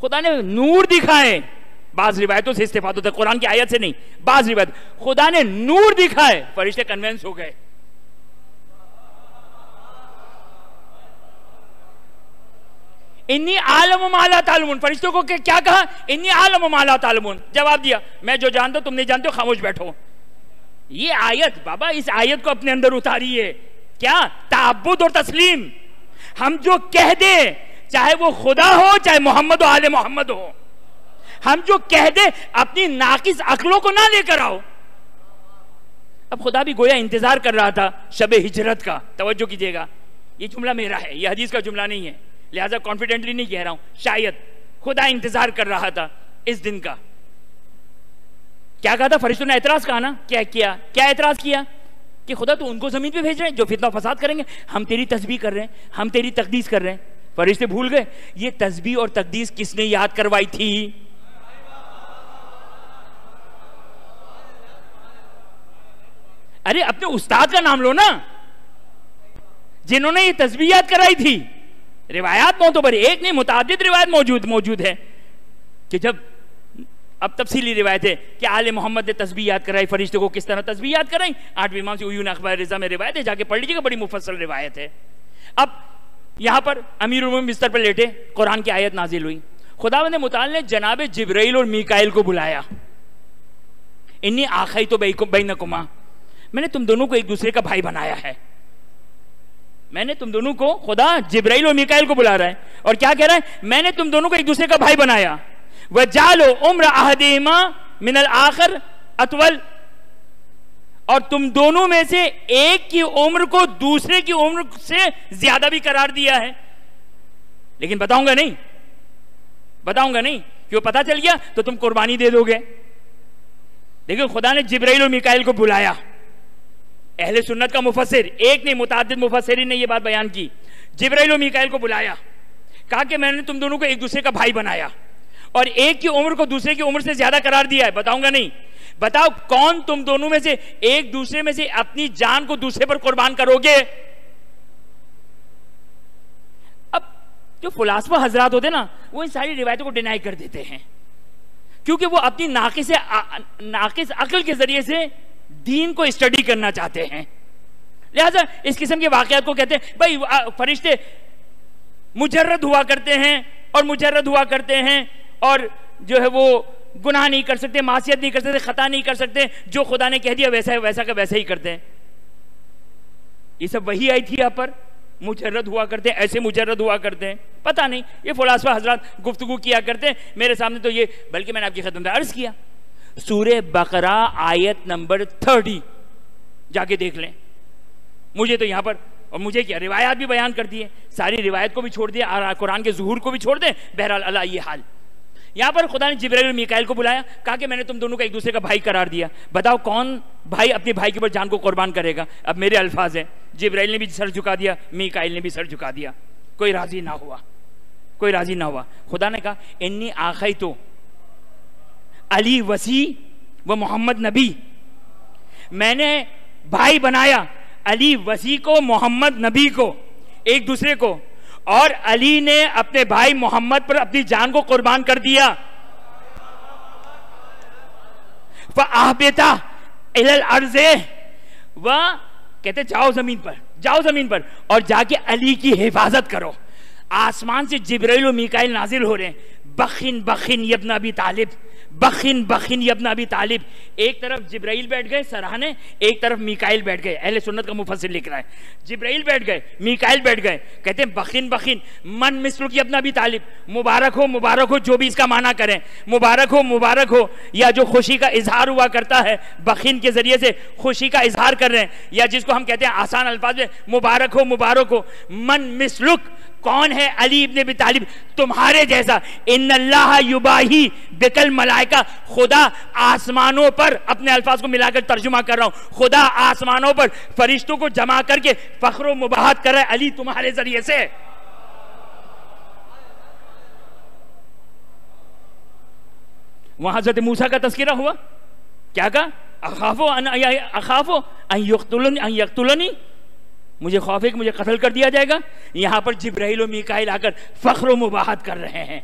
खुदा ने नूर दिखाए। बाज रिवायतों से इस्तेफाद होता है कुरान की आयत से नहीं। बाज रिवायत, खुदा ने नूर दिखाए, फरिश्ते कन्वेंस हो गए। इन्नी आलम माला तालमुन। फरिश्तों को क्या कहा? इन्नी आलम माला तालमुन। जवाब दिया, मैं जो जानता तुम नहीं जानते हो, खामोश बैठो। ये आयत, बाबा, इस आयत को अपने अंदर उतारिए। क्या? ताबुद और तस्लीम। हम जो कह दे, चाहे वो खुदा हो, चाहे मोहम्मद हो, आले मोहम्मद हो, हम जो कह दे, अपनी नाकिस अकलों को ना लेकर आओ। अब खुदा भी गोया इंतज़ार कर रहा था शब हिजरत का। तवज्जो कीजिएगा। ये जुमला मेरा है, ये हदीस का जुमला नहीं है। लिहाजा कॉन्फिडेंटली नहीं कह रहा हूँ, शायद खुदा इंतज़ार कर रहा था इस दिन का। क्या कहा था? फरिश्तों ने एतराज़ कहा ना? क्या किया? क्या एतराज़ किया? कि खुदा तो उनको ज़मीन पे भेज रहे हैं, जो फितना फसाद करेंगे। हम तेरी तस्बीह कर रहे हैं, हम तेरी तकदीस कर रहे हैं। फरिश्ते भूल गए। ये तस्बीह और तकदीस किसने याद करवाई थी? अरे, अपने उस्ताद का नाम लो ना। जिन्होंने ये तस्बीह याद कराई थी। रिवायात तो बड़ी एक नहीं मुताद रिवायत मौजूद मौजूद है कि जब अब तफसीली रिवायत है कि आले मोहम्मद ने तस्बीह याद कराई, फरिश्ते को किस तरह तस्बीह याद कराई? आठवीं इमाम से उयून अखबार रिजा में रिवायत है, जाके पढ़ लीजिएगा, बड़ी मुफसल रिवायत है। अब यहाँ पर अमीर बिस्तर पर लेटे, कुरान की आयत नाजिल हुई। खुदा ने मुताल ने जनाब जिब्राइल और मीकाइल को बुलाया। इन्नी आखई तो बेन कुमा मैंने तुम दोनों को एक दूसरे का भाई बनाया है। मैंने तुम दोनों को, खुदा, जिब्राइल और मिकाइल को बुला रहा है। और क्या कह रहा है? मैंने तुम दोनों को एक दूसरे का भाई बनाया। वह उम्र आहदीमा मिनल आखिर अतवल। और तुम दोनों में से एक की उम्र को दूसरे की उम्र से ज़्यादा भी करार दिया है। लेकिन बताऊँगा नहीं। बताऊँगा नहीं। क्यों पता चल गया? तो तुम कुर्बानी दे दोगे। लेकिन खुदा ने जिब्राइल और मिकाइल को बुलाया। अहले सुन्नत का मुफसर एक नहीं मुताद मुफसरी ने यह बात बयान की। जिब्राइल और मिकाइल को बुलाया। कहा कि मैंने तुम दोनों को एक दूसरे का भाई बनाया। और एक की उम्र को दूसरे की उम्र से ज़्यादा करार दिया है। बताऊँगा नहीं। बताओ, कौन तुम दोनों में से एक दूसरे में से अपनी जान को दूसरे पर कुर्बान करोगे? अब जो फुलासफा हजरात होते ना, वो इन सारी रिवायतों को डिनाई कर देते हैं। क्योंकि वो अपनी नाकिस नाकिस अकल के ज़रिए से दीन को स्टडी करना चाहते हैं। लिहाजा इस किस्म के वाकत को कहते हैं, भाई फरिश्ते मुजरद हुआ करते हैं और मुजरद हुआ करते हैं और जो है वो गुनाह नहीं कर सकते मासीत नहीं कर सकते, खता नहीं कर सकते, जो खुदा ने कह दिया वैसा है, वैसा का वैसा ही करते हैं। ये सब वही आई थी यहाँ पर। मुजर्रद हुआ करते हैं, ऐसे मुजर्रद हुआ करते हैं। पता नहीं, ये फुलासफा हजरात गुफ्तगु किया करते हैं। मेरे सामने तो ये, बल्कि मैंने आपकी खत्म अर्ज़ किया। सूर्य बकरा आयत नंबर थर्टी, जाके देख लें। मुझे तो यहाँ पर, और मुझे क्या, रिवायात भी बयान कर दिए सारी रिवायत को भी छोड़ दिया कुरान के जहूर को भी छोड़ दें। बहरहाल, अल्लाह ये हाल। यहाँ पर खुदा ने जिब्राइल और मिकाइल को बुलाया, कहा कि मैंने तुम दोनों का एक दूसरे का भाई करार दिया। बताओ कौन भाई अपने भाई के ऊपर जान को कुर्बान करेगा? अब मेरे अल्फाज हैं। जिब्राइल ने भी सर झुका दिया, मिकाइल ने भी सर झुका दिया। कोई राज़ी ना हुआ। कोई राज़ी ना हुआ। खुदा ने कहा, इन्नी आखई तो अली वसी व मोहम्मद नबी, मैंने भाई बनाया अली वसी को, मोहम्मद नबी को, एक दूसरे को। और अली ने अपने भाई मोहम्मद पर अपनी जान को कुर्बान कर दिया। बेटा अर्जे। वह कहते, जाओ ज़मीन पर, जाओ ज़मीन पर और जाके अली की हिफाजत करो। आसमान से जिब्राइल और मिकाइल नाजिल हो रहे हैं। बखिन बखिन यबन अबी तालिब, बखिन बखिन यबन अबी तालिब। एक तरफ़ जिब्राइल बैठ गए सराहने, एक तरफ़ मिकाइल बैठ गए। अहले सुन्नत का मुफसर लिख रहा है। जिब्राइल बैठ गए, मिकाइल बैठ गए। कहते हैं, बखिन बखिन, मन मिसलू की अपना अबी तालिब। मुबारक हो मुबारक हो, जो भी इसका माना करें। मुबारक हो मुबारक हो। या जो खुशी का इजहार हुआ करता है, बखिन के ज़रिए से खुशी का इजहार कर रहे हैं। या जिसको हम कहते हैं आसान अल्फाज में, मुबारक हो मुबारक हो। मन मिसलुक कौन है अली इब्ने भी तालिब? तुम्हारे जैसा। इन अल्लाह युबाही बिकल मलाइका। खुदा आसमानों पर अपने अल्फाज को मिलाकर तर्जुमा कर रहा हूँ। खुदा आसमानों पर फरिश्तों को जमा करके फखरो मुबाहत कर रहे अली तुम्हारे ज़रिए से। वहाँ हज़रत मूसा का तस्करा हुआ। क्या कहा? अखाफो अखाफो अखतुलनी मुझे खौफ है कि मुझे कत्ल कर दिया जाएगा। यहाँ पर जिब्राइल और मिकाइल आकर फख्र मुबाहत कर रहे हैं।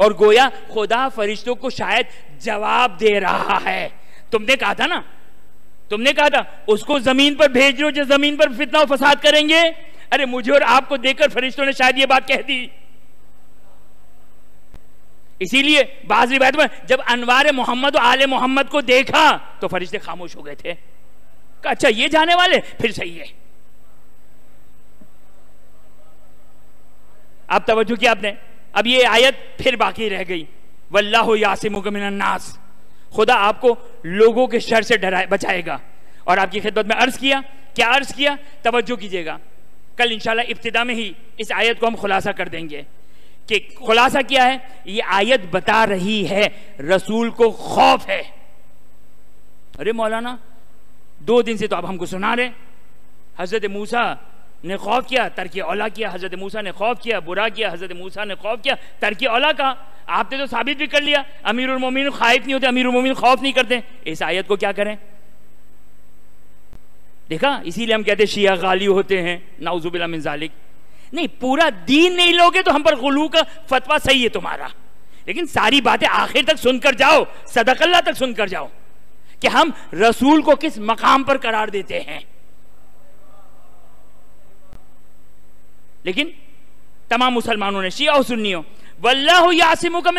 और गोया खुदा फरिश्तों को शायद जवाब दे रहा है। तुमने कहा था ना? तुमने कहा था, उसको ज़मीन पर भेज दो, जो ज़मीन पर फितना फसाद करेंगे। अरे मुझे और आपको देखकर फरिश्तों ने शायद ये बात कह दी। इसीलिए बाज रिवायत में जब अनवार मोहम्मद और आले मोहम्मद को देखा तो फरिश्ते खामोश हो गए थे। अच्छा ये जाने वाले? फिर सही है। अब तवज्जो किया आपने। अब ये आयत फिर बाकी रह गई। वल्लाह यासिमुकमिनन्नास खुदा आपको लोगों के शर से डराए, बचाएगा। और आपकी खिदमत में अर्ज़ किया। क्या अर्ज़ किया? तवज्जो कीजिएगा। कल इंशाल्लाह इब्तिदा में ही इस आयत को हम खुलासा कर देंगे। कि खुलासा क्या है? ये आयत बता रही है, रसूल को खौफ है। अरे मौलाना, दो दिन से तो आप हमको सुना रहे हज़रत मूसा ने खौफ किया, तरकी औला किया, हज़रत मूसा ने खौफ किया, बुरा किया, हज़रत मूसा ने खौफ किया, तरकी औला कहा? आपने तो साबित भी कर लिया अमीर उलमोमिन खाइफ नहीं होते अमीर उलमोमिन खौफ नहीं करते। इस आयत को क्या करें? देखा, इसीलिए हम कहते शिया गाली होते हैं जालिक। नहीं, पूरा दीन नहीं लोगे तो हम पर गुलू का फतवा सही है तुम्हारा। लेकिन सारी बातें आखिर तक सुनकर जाओ, सदकल्ला तक सुनकर जाओ, कि हम रसूल को किस मकाम पर करार देते हैं। लेकिन तमाम मुसलमानों ने, शिया और सुन्नियों, वल्लाह यासिमु का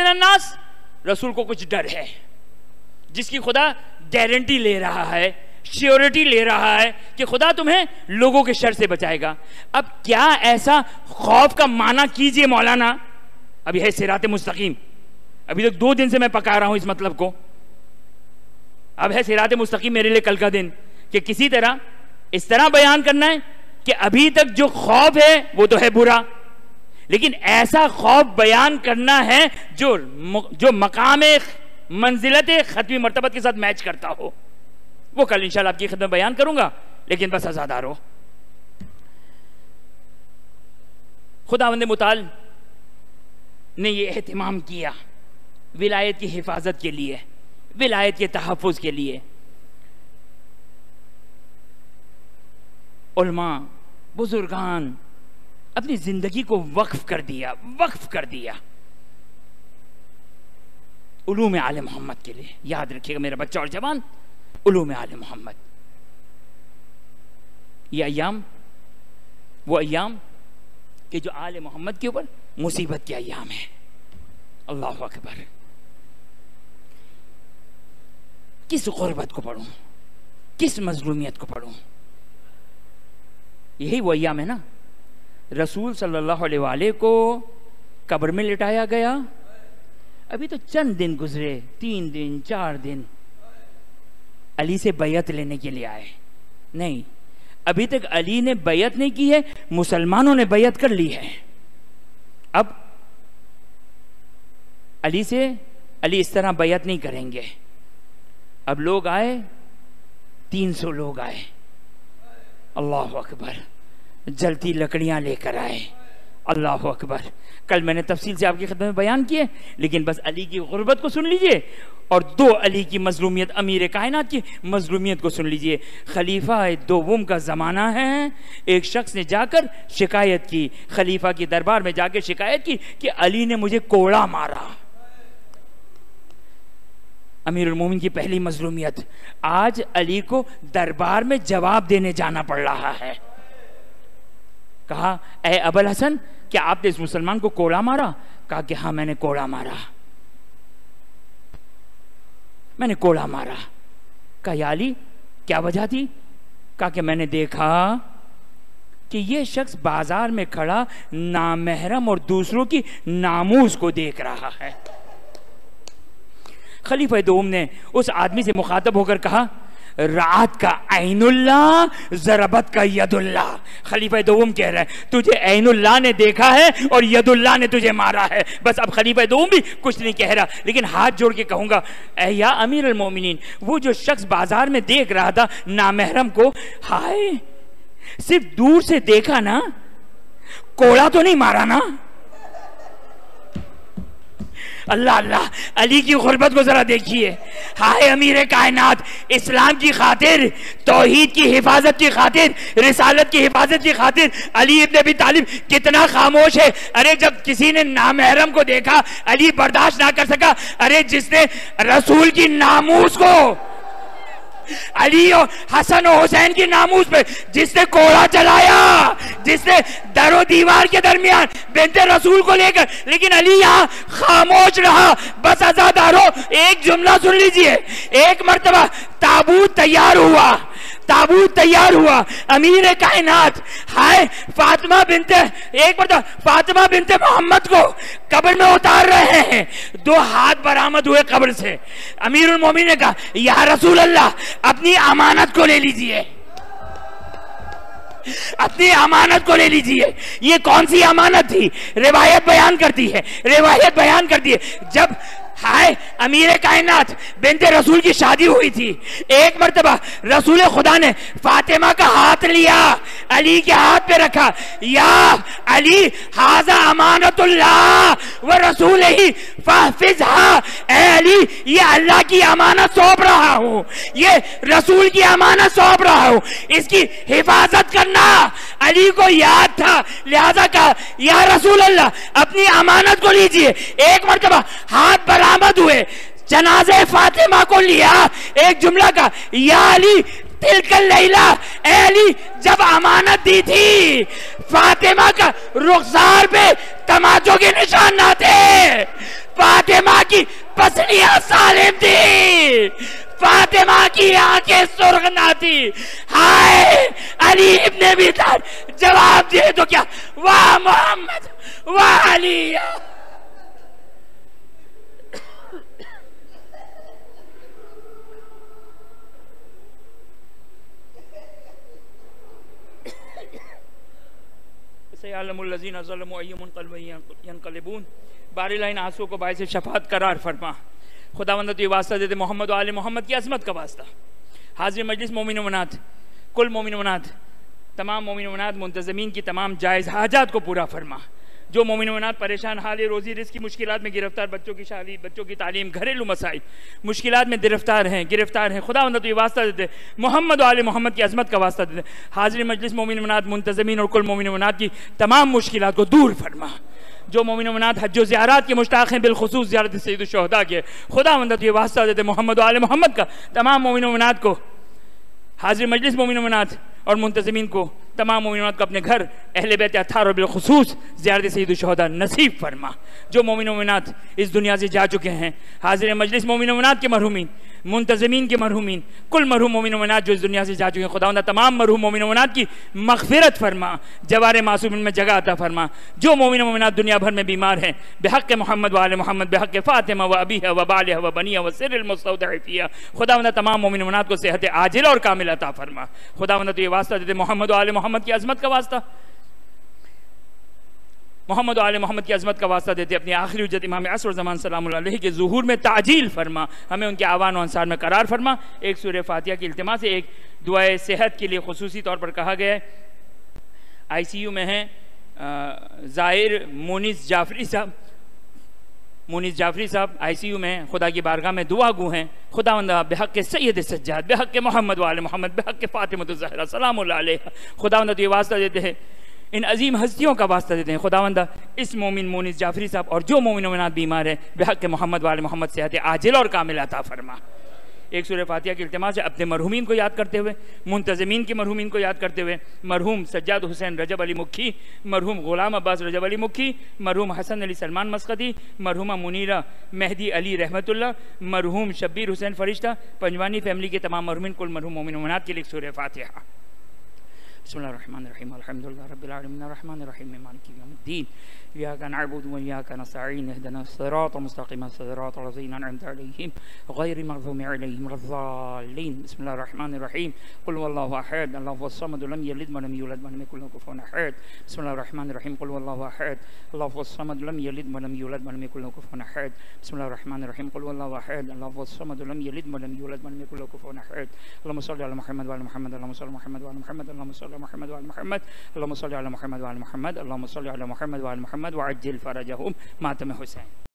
रसूल को कुछ डर है, जिसकी खुदा गारंटी ले रहा है श्योरिटी ले रहा है कि खुदा तुम्हें लोगों के शर से बचाएगा। अब क्या ऐसा खौफ का माना कीजिए मौलाना? अभी है सिरात मुस्तकीम। अभी तक दो दिन से मैं पका रहा हूँ इस मतलब को। अब है सिरात मुस्तकीम मेरे लिए कल का दिन, कि किसी तरह इस तरह बयान करना है कि अभी तक जो खौफ है, वो तो है बुरा। लेकिन ऐसा खौफ बयान करना है जो जो मकाम मंजिलत खत्मी मरतबत के साथ मैच करता हो। वो कल इंशाल्लाह आपकी खिदमत बयान करूँगा, लेकिन बस आजादार खुदावंद मुताल ने ये एहतमाम किया, विलायत की हिफाजत के लिए, विलायत के तहफ़ के लिए। उलमा, बुजुर्गान, अपनी ज़िंदगी को वक्फ कर दिया, वक्फ कर दिया। उलूम आल मोहम्मद के लिए, याद रखिएगा मेरा बच्चा और जवान, उलूम आल मोहम्मद। ये अयाम वो अयाम कि जो आल मोहम्मद के ऊपर मुसीबत के अयाम है। अल्लाह अकबर। किस गुर्बत को पढ़ूं? किस मजलूमियत को पढ़ूं? यही वो अयाम है ना। रसूल सल्लल्लाहु अलैहि को कब्र में लिटाया गया। अभी तो चंद दिन गुजरे, तीन दिन, चार दिन। अली से बैत लेने के लिए आए। नहीं, अभी तक अली ने बैत नहीं की है, मुसलमानों ने बैत कर ली है। अब अली से, अली इस तरह बैत नहीं करेंगे। अब लोग आए, तीन सौ लोग आए। अल्लाह अकबर। जलती लकड़ियाँ लेकर आए। अल्लाह अकबर। कल मैंने तफसील से आपकी खिदमत में बयान किए, लेकिन बस अली की गुर्बत को सुन लीजिए और दो अली की मजलूमियत, अमीर कायनात की मजलूमियत को सुन लीजिए। खलीफा दोम का ज़माना है। एक शख्स ने जाकर शिकायत की, खलीफा की दरबार में जाकर शिकायत की कि अली ने मुझे कोड़ा मारा। अमीर मोमिन की पहली मजलूमियत, आज अली को दरबार में जवाब देने जाना पड़ रहा है। कहा ए अबल हसन, क्या आपने इस मुसलमान को कोड़ा मारा? कहा कि हाँ मैंने कोड़ा मारा। मैंने कोड़ा मारा। कहा याली क्या वजह थी? कहा कि, मैंने देखा कि ये शख्स बाज़ार में खड़ा नामहरम और दूसरों की नामूस को देख रहा है। खलीफा दोम ने उस आदमी से मुखातब होकर कहा रात का ऐनुल्ला, जरबत का यदुल्ला। खलीफा दोम कह रहा है, तुझे ऐनुल्ला ने देखा है और यदुल्ला ने तुझे मारा है। बस अब खलीफा दोम भी कुछ नहीं कह रहा, लेकिन हाथ जोड़ के कहूँगा या अमीर अलमोमिन वो जो शख्स बाज़ार में देख रहा था नामहरम को, हाय, सिर्फ़ दूर से देखा ना, कोड़ा तो नहीं मारा ना? अल्लाह अल्लाह, अली की गुर्बत को जरा देखिए। हाय अमीर कायनात, इस्लाम की खातिर, तोहद की हिफाजत की खातिर, रिसालत की हिफाजत की खातिर अली इब्न अबी तालिब कितना खामोश है। अरे जब किसी ने नामहरम को देखा, अली बर्दाश्त ना कर सका, अरे जिसने रसूल की नामूस को अली और हसन और हुसैन की नामूस पे, जिसने कोड़ा चलाया, जिसने दरो दीवार के दरमियान बेनते रसूल को लेकर, लेकिन अली यहाँ खामोश रहा। बस आजादारो एक जुमला सुन लीजिए, एक मरतबा ताबूत तैयार हुआ। ताबूत तैयार हुआ। अमीर कायनात। हाय, फातिमा बिनते, एक बार फातिमा बिनते मोहम्मद को कब्र में उतार रहे हैं। दो हाथ बरामद हुए कब्र से। अमीर मोमिन ने कहा, या रसूल अल्लाह अपनी अमानत को ले लीजिए। अपनी अमानत को ले लीजिए। ये कौन सी अमानत थी? रिवायत बयान करती है, रिवायत बयान करती है। जब हाय, अमीर कायनात, बिनते रसूल की शादी हुई थी। एक मरतबा, रसूल खुदा ने फातिमा का हाथ लिया, अली के हाथ पे रखा। या अली, हाजा अमानतुल्लाह, व रसूल ही ए अली, ये अल्लाह की अमानत सौंप रहा हूँ। ये रसूल की अमानत सौंप रहा हूँ। इसकी हिफाजत करना अली को याद था। लिहाजा कहा, या रसूल अल्लाह, अपनी अमानत को लीजिए। एक मरतबा, हाथ बरामद हुए। जनाजे फातिमा को लिया एक जुमला का, या अली, तिलकल लैला अली, जब अमानत दी थी, फातिमा का रुखसार पे तमाचों के निशान ना थे। फातिमा की पसलियाँ सालिम थी, फातिमा की आँखें सुर्ख ना थी। हाय, अली इब्ने भी जवाब दिए तो क्या? वाह मोहम्मद, वाह अली बारिलाइन आँसू को बायस शफात करार फरमा। खुदावंद तो ये वास्ता देते मोहम्मद आल मोहम्मद की अजमत का वास्ता। हाजिर मजलिस मोमिन मनात कुल मोमिन मनात तमाम मोमिन मनात मुंतजमीन की तमाम जायज़ हाजात को पूरा फरमा। जो मोमिन मनात परेशान, हाल रोज़ी रिस्क की मुश्किल में गिरफ़्तार बच्चों की शादी, बच्चों की तालीम, घरेलू मसाइल मुश्किल में गिरफ़्तार हैं गिरफ़्तार हैं। खुदा तो ये वास्ता देते मोहम्मद वाले मोहम्मद की अजमत का वास्ता देते हाजिर मजलिस मोमिन मनात मुंतजमीन और कुल मोमिन मनात की तमाम मुश्किल को दूर फरमा। जो मोमिन मनात हज ज़्यारत के मुश्ताक हैं, बिलखसूस ज़्यारत सईदुलशहदा के। खुदा तो ये वास्ता देते मोहम्मद वाले मोहम्मद का तमाम मोमिन मनात को। हाजिर मजलिस मोमिन मनात और मुंतजमीन को तमाम मोमिनत को अपने घर, अहल बैत अथार और बिलखसूस ज़्यारत सईदुलशहदा नसीब फरमा। जो मोमिन मनात इस दुनिया से जा चुके हैं, हाजिर मजलिस मोमिन मनात के मरहूमिन, मुंतजमीन के मरहूमिन, कुल मरहूम मोमिन मनात जो इस दुनिया से जा चुके हैं खुदा तमाम मरहूम मोमिन मनात की मगफरत फरमा, जवार मासूम में जगह आता फरमा। जो मोमिन मोमिनत दुनिया भर में बीमार हैं, बेहक मोहम्मद वाल मोहम्मद, बेहक फ़ातिमा व अबी है व बाल व बनिया व सिरमस्तफ़िया खुदा तमाम मोमिन मनात को सेहत आजिल और कामिल अता फरमा। खुदा तो ये वास्ता देते, मोहम्मद वाल मोहम्मद की अजमत का वास्ता। मोहम्मद आल मोहम्मद की अजमत का वास्ता देते, अपनी आखिरी उजत इमाम असर जमान सलाम के जहूर में ताजील फरमा, हमें उनके आवान अनसार में करार फरमा। एक सूर फातिया की अल्तमा से एक दुआ सेहत के लिए खसूसी तौर पर कहा गया है। आई सी यू में है ज़ाहिर मोनिस जाफरी साहब। मोनिस जाफरी साहब आईसीयू में, खुदा की बारगाह में दुआ गु हैं। खुदा वंदा बेहक के सैद सज्जाद, बेहक के मोहम्मद वाले मोहम्मद, बेहक के फ़ातिमत सलाम खुदा वंदा तो ये वास्ता देते हैं, इन अजीम हस्तियों का वास्ता देते हैं। खुदा खुदावंदा, इस मोमिन मोनिस जाफरी साहब और जो मोमिन मोमिनात बीमार है, बेहक के मोहम्मद वाले मोहम्मद सेहत आजिल और कामिल अता फरमा। एक सूर्य फातिया के अल्तमा से अपने मरहूमिन को याद करते हुए, मुंतजमीन के मरहूमिन को याद करते हुए, मरहूम सज्जाद हुसैन रजब अली मुखी मरहूम गुलाम अब्बास रजब अली मुखी मरहूम हसन अली सलमान मस्कती मरहूमा मुनीरा मेहदी अली रहमतुल्ला, मरहूम शब्बीर हुसैन फरिश्ता, पंजवानी फैमिली के तमाम मरहूमिन, कुल मरहूम मोमिन के लिए सूर्य फातिहा। बसमिल रहीम अलहमदिल्ला रबालमीन रहीम मालिक यौमिद्दीन इयाका नअबुदु व इयाका नस्तईन इहदिना सिरात मुस्तकीम सिरात लज़ीना अनअमत अलैहिम गैरिल मग़ज़ूबि अलैहिम वलद्दालिन बिस्मिल्लाहिर रहमानिर रहीम कुल हुवल्लाहु अहद अल्लाहु समद लम यलिद व लम यूलद व लम यकुल लहु कुफुवन अहद बिस्मिल्लाहिर रहमानिर रहीम कुल हुवल्लाहु अहद अल्लाहु समद लम यलिद व लम यूलद व लम यकुल लहु कुफुवन अहद बिस्मिल्लाहिर रहमानिर रहीम कुल हुवल्लाहु अहद अल्लाहु समद लम यलिद व लम यूलद व लम यकुल लहु कुफुवन अहद अल्लाहुम्मा सल्लि अला मुहम्मद व अला मुहम्मद अल्लाहुम्मा सल्लि अला मुहम्मद व अला मुहम्मद अल्लाहुम्मा सल्लि अला मुहम्मद व अला मुहम्मद अल्लाहुम्मा सल्लि अला मुहम्मद व अला मुहम्मद अल्लाहुम्मा सल्लि अला मुहम्मद व अला मुहम्मद व अज्जिल फरजहुम मातम हुसैन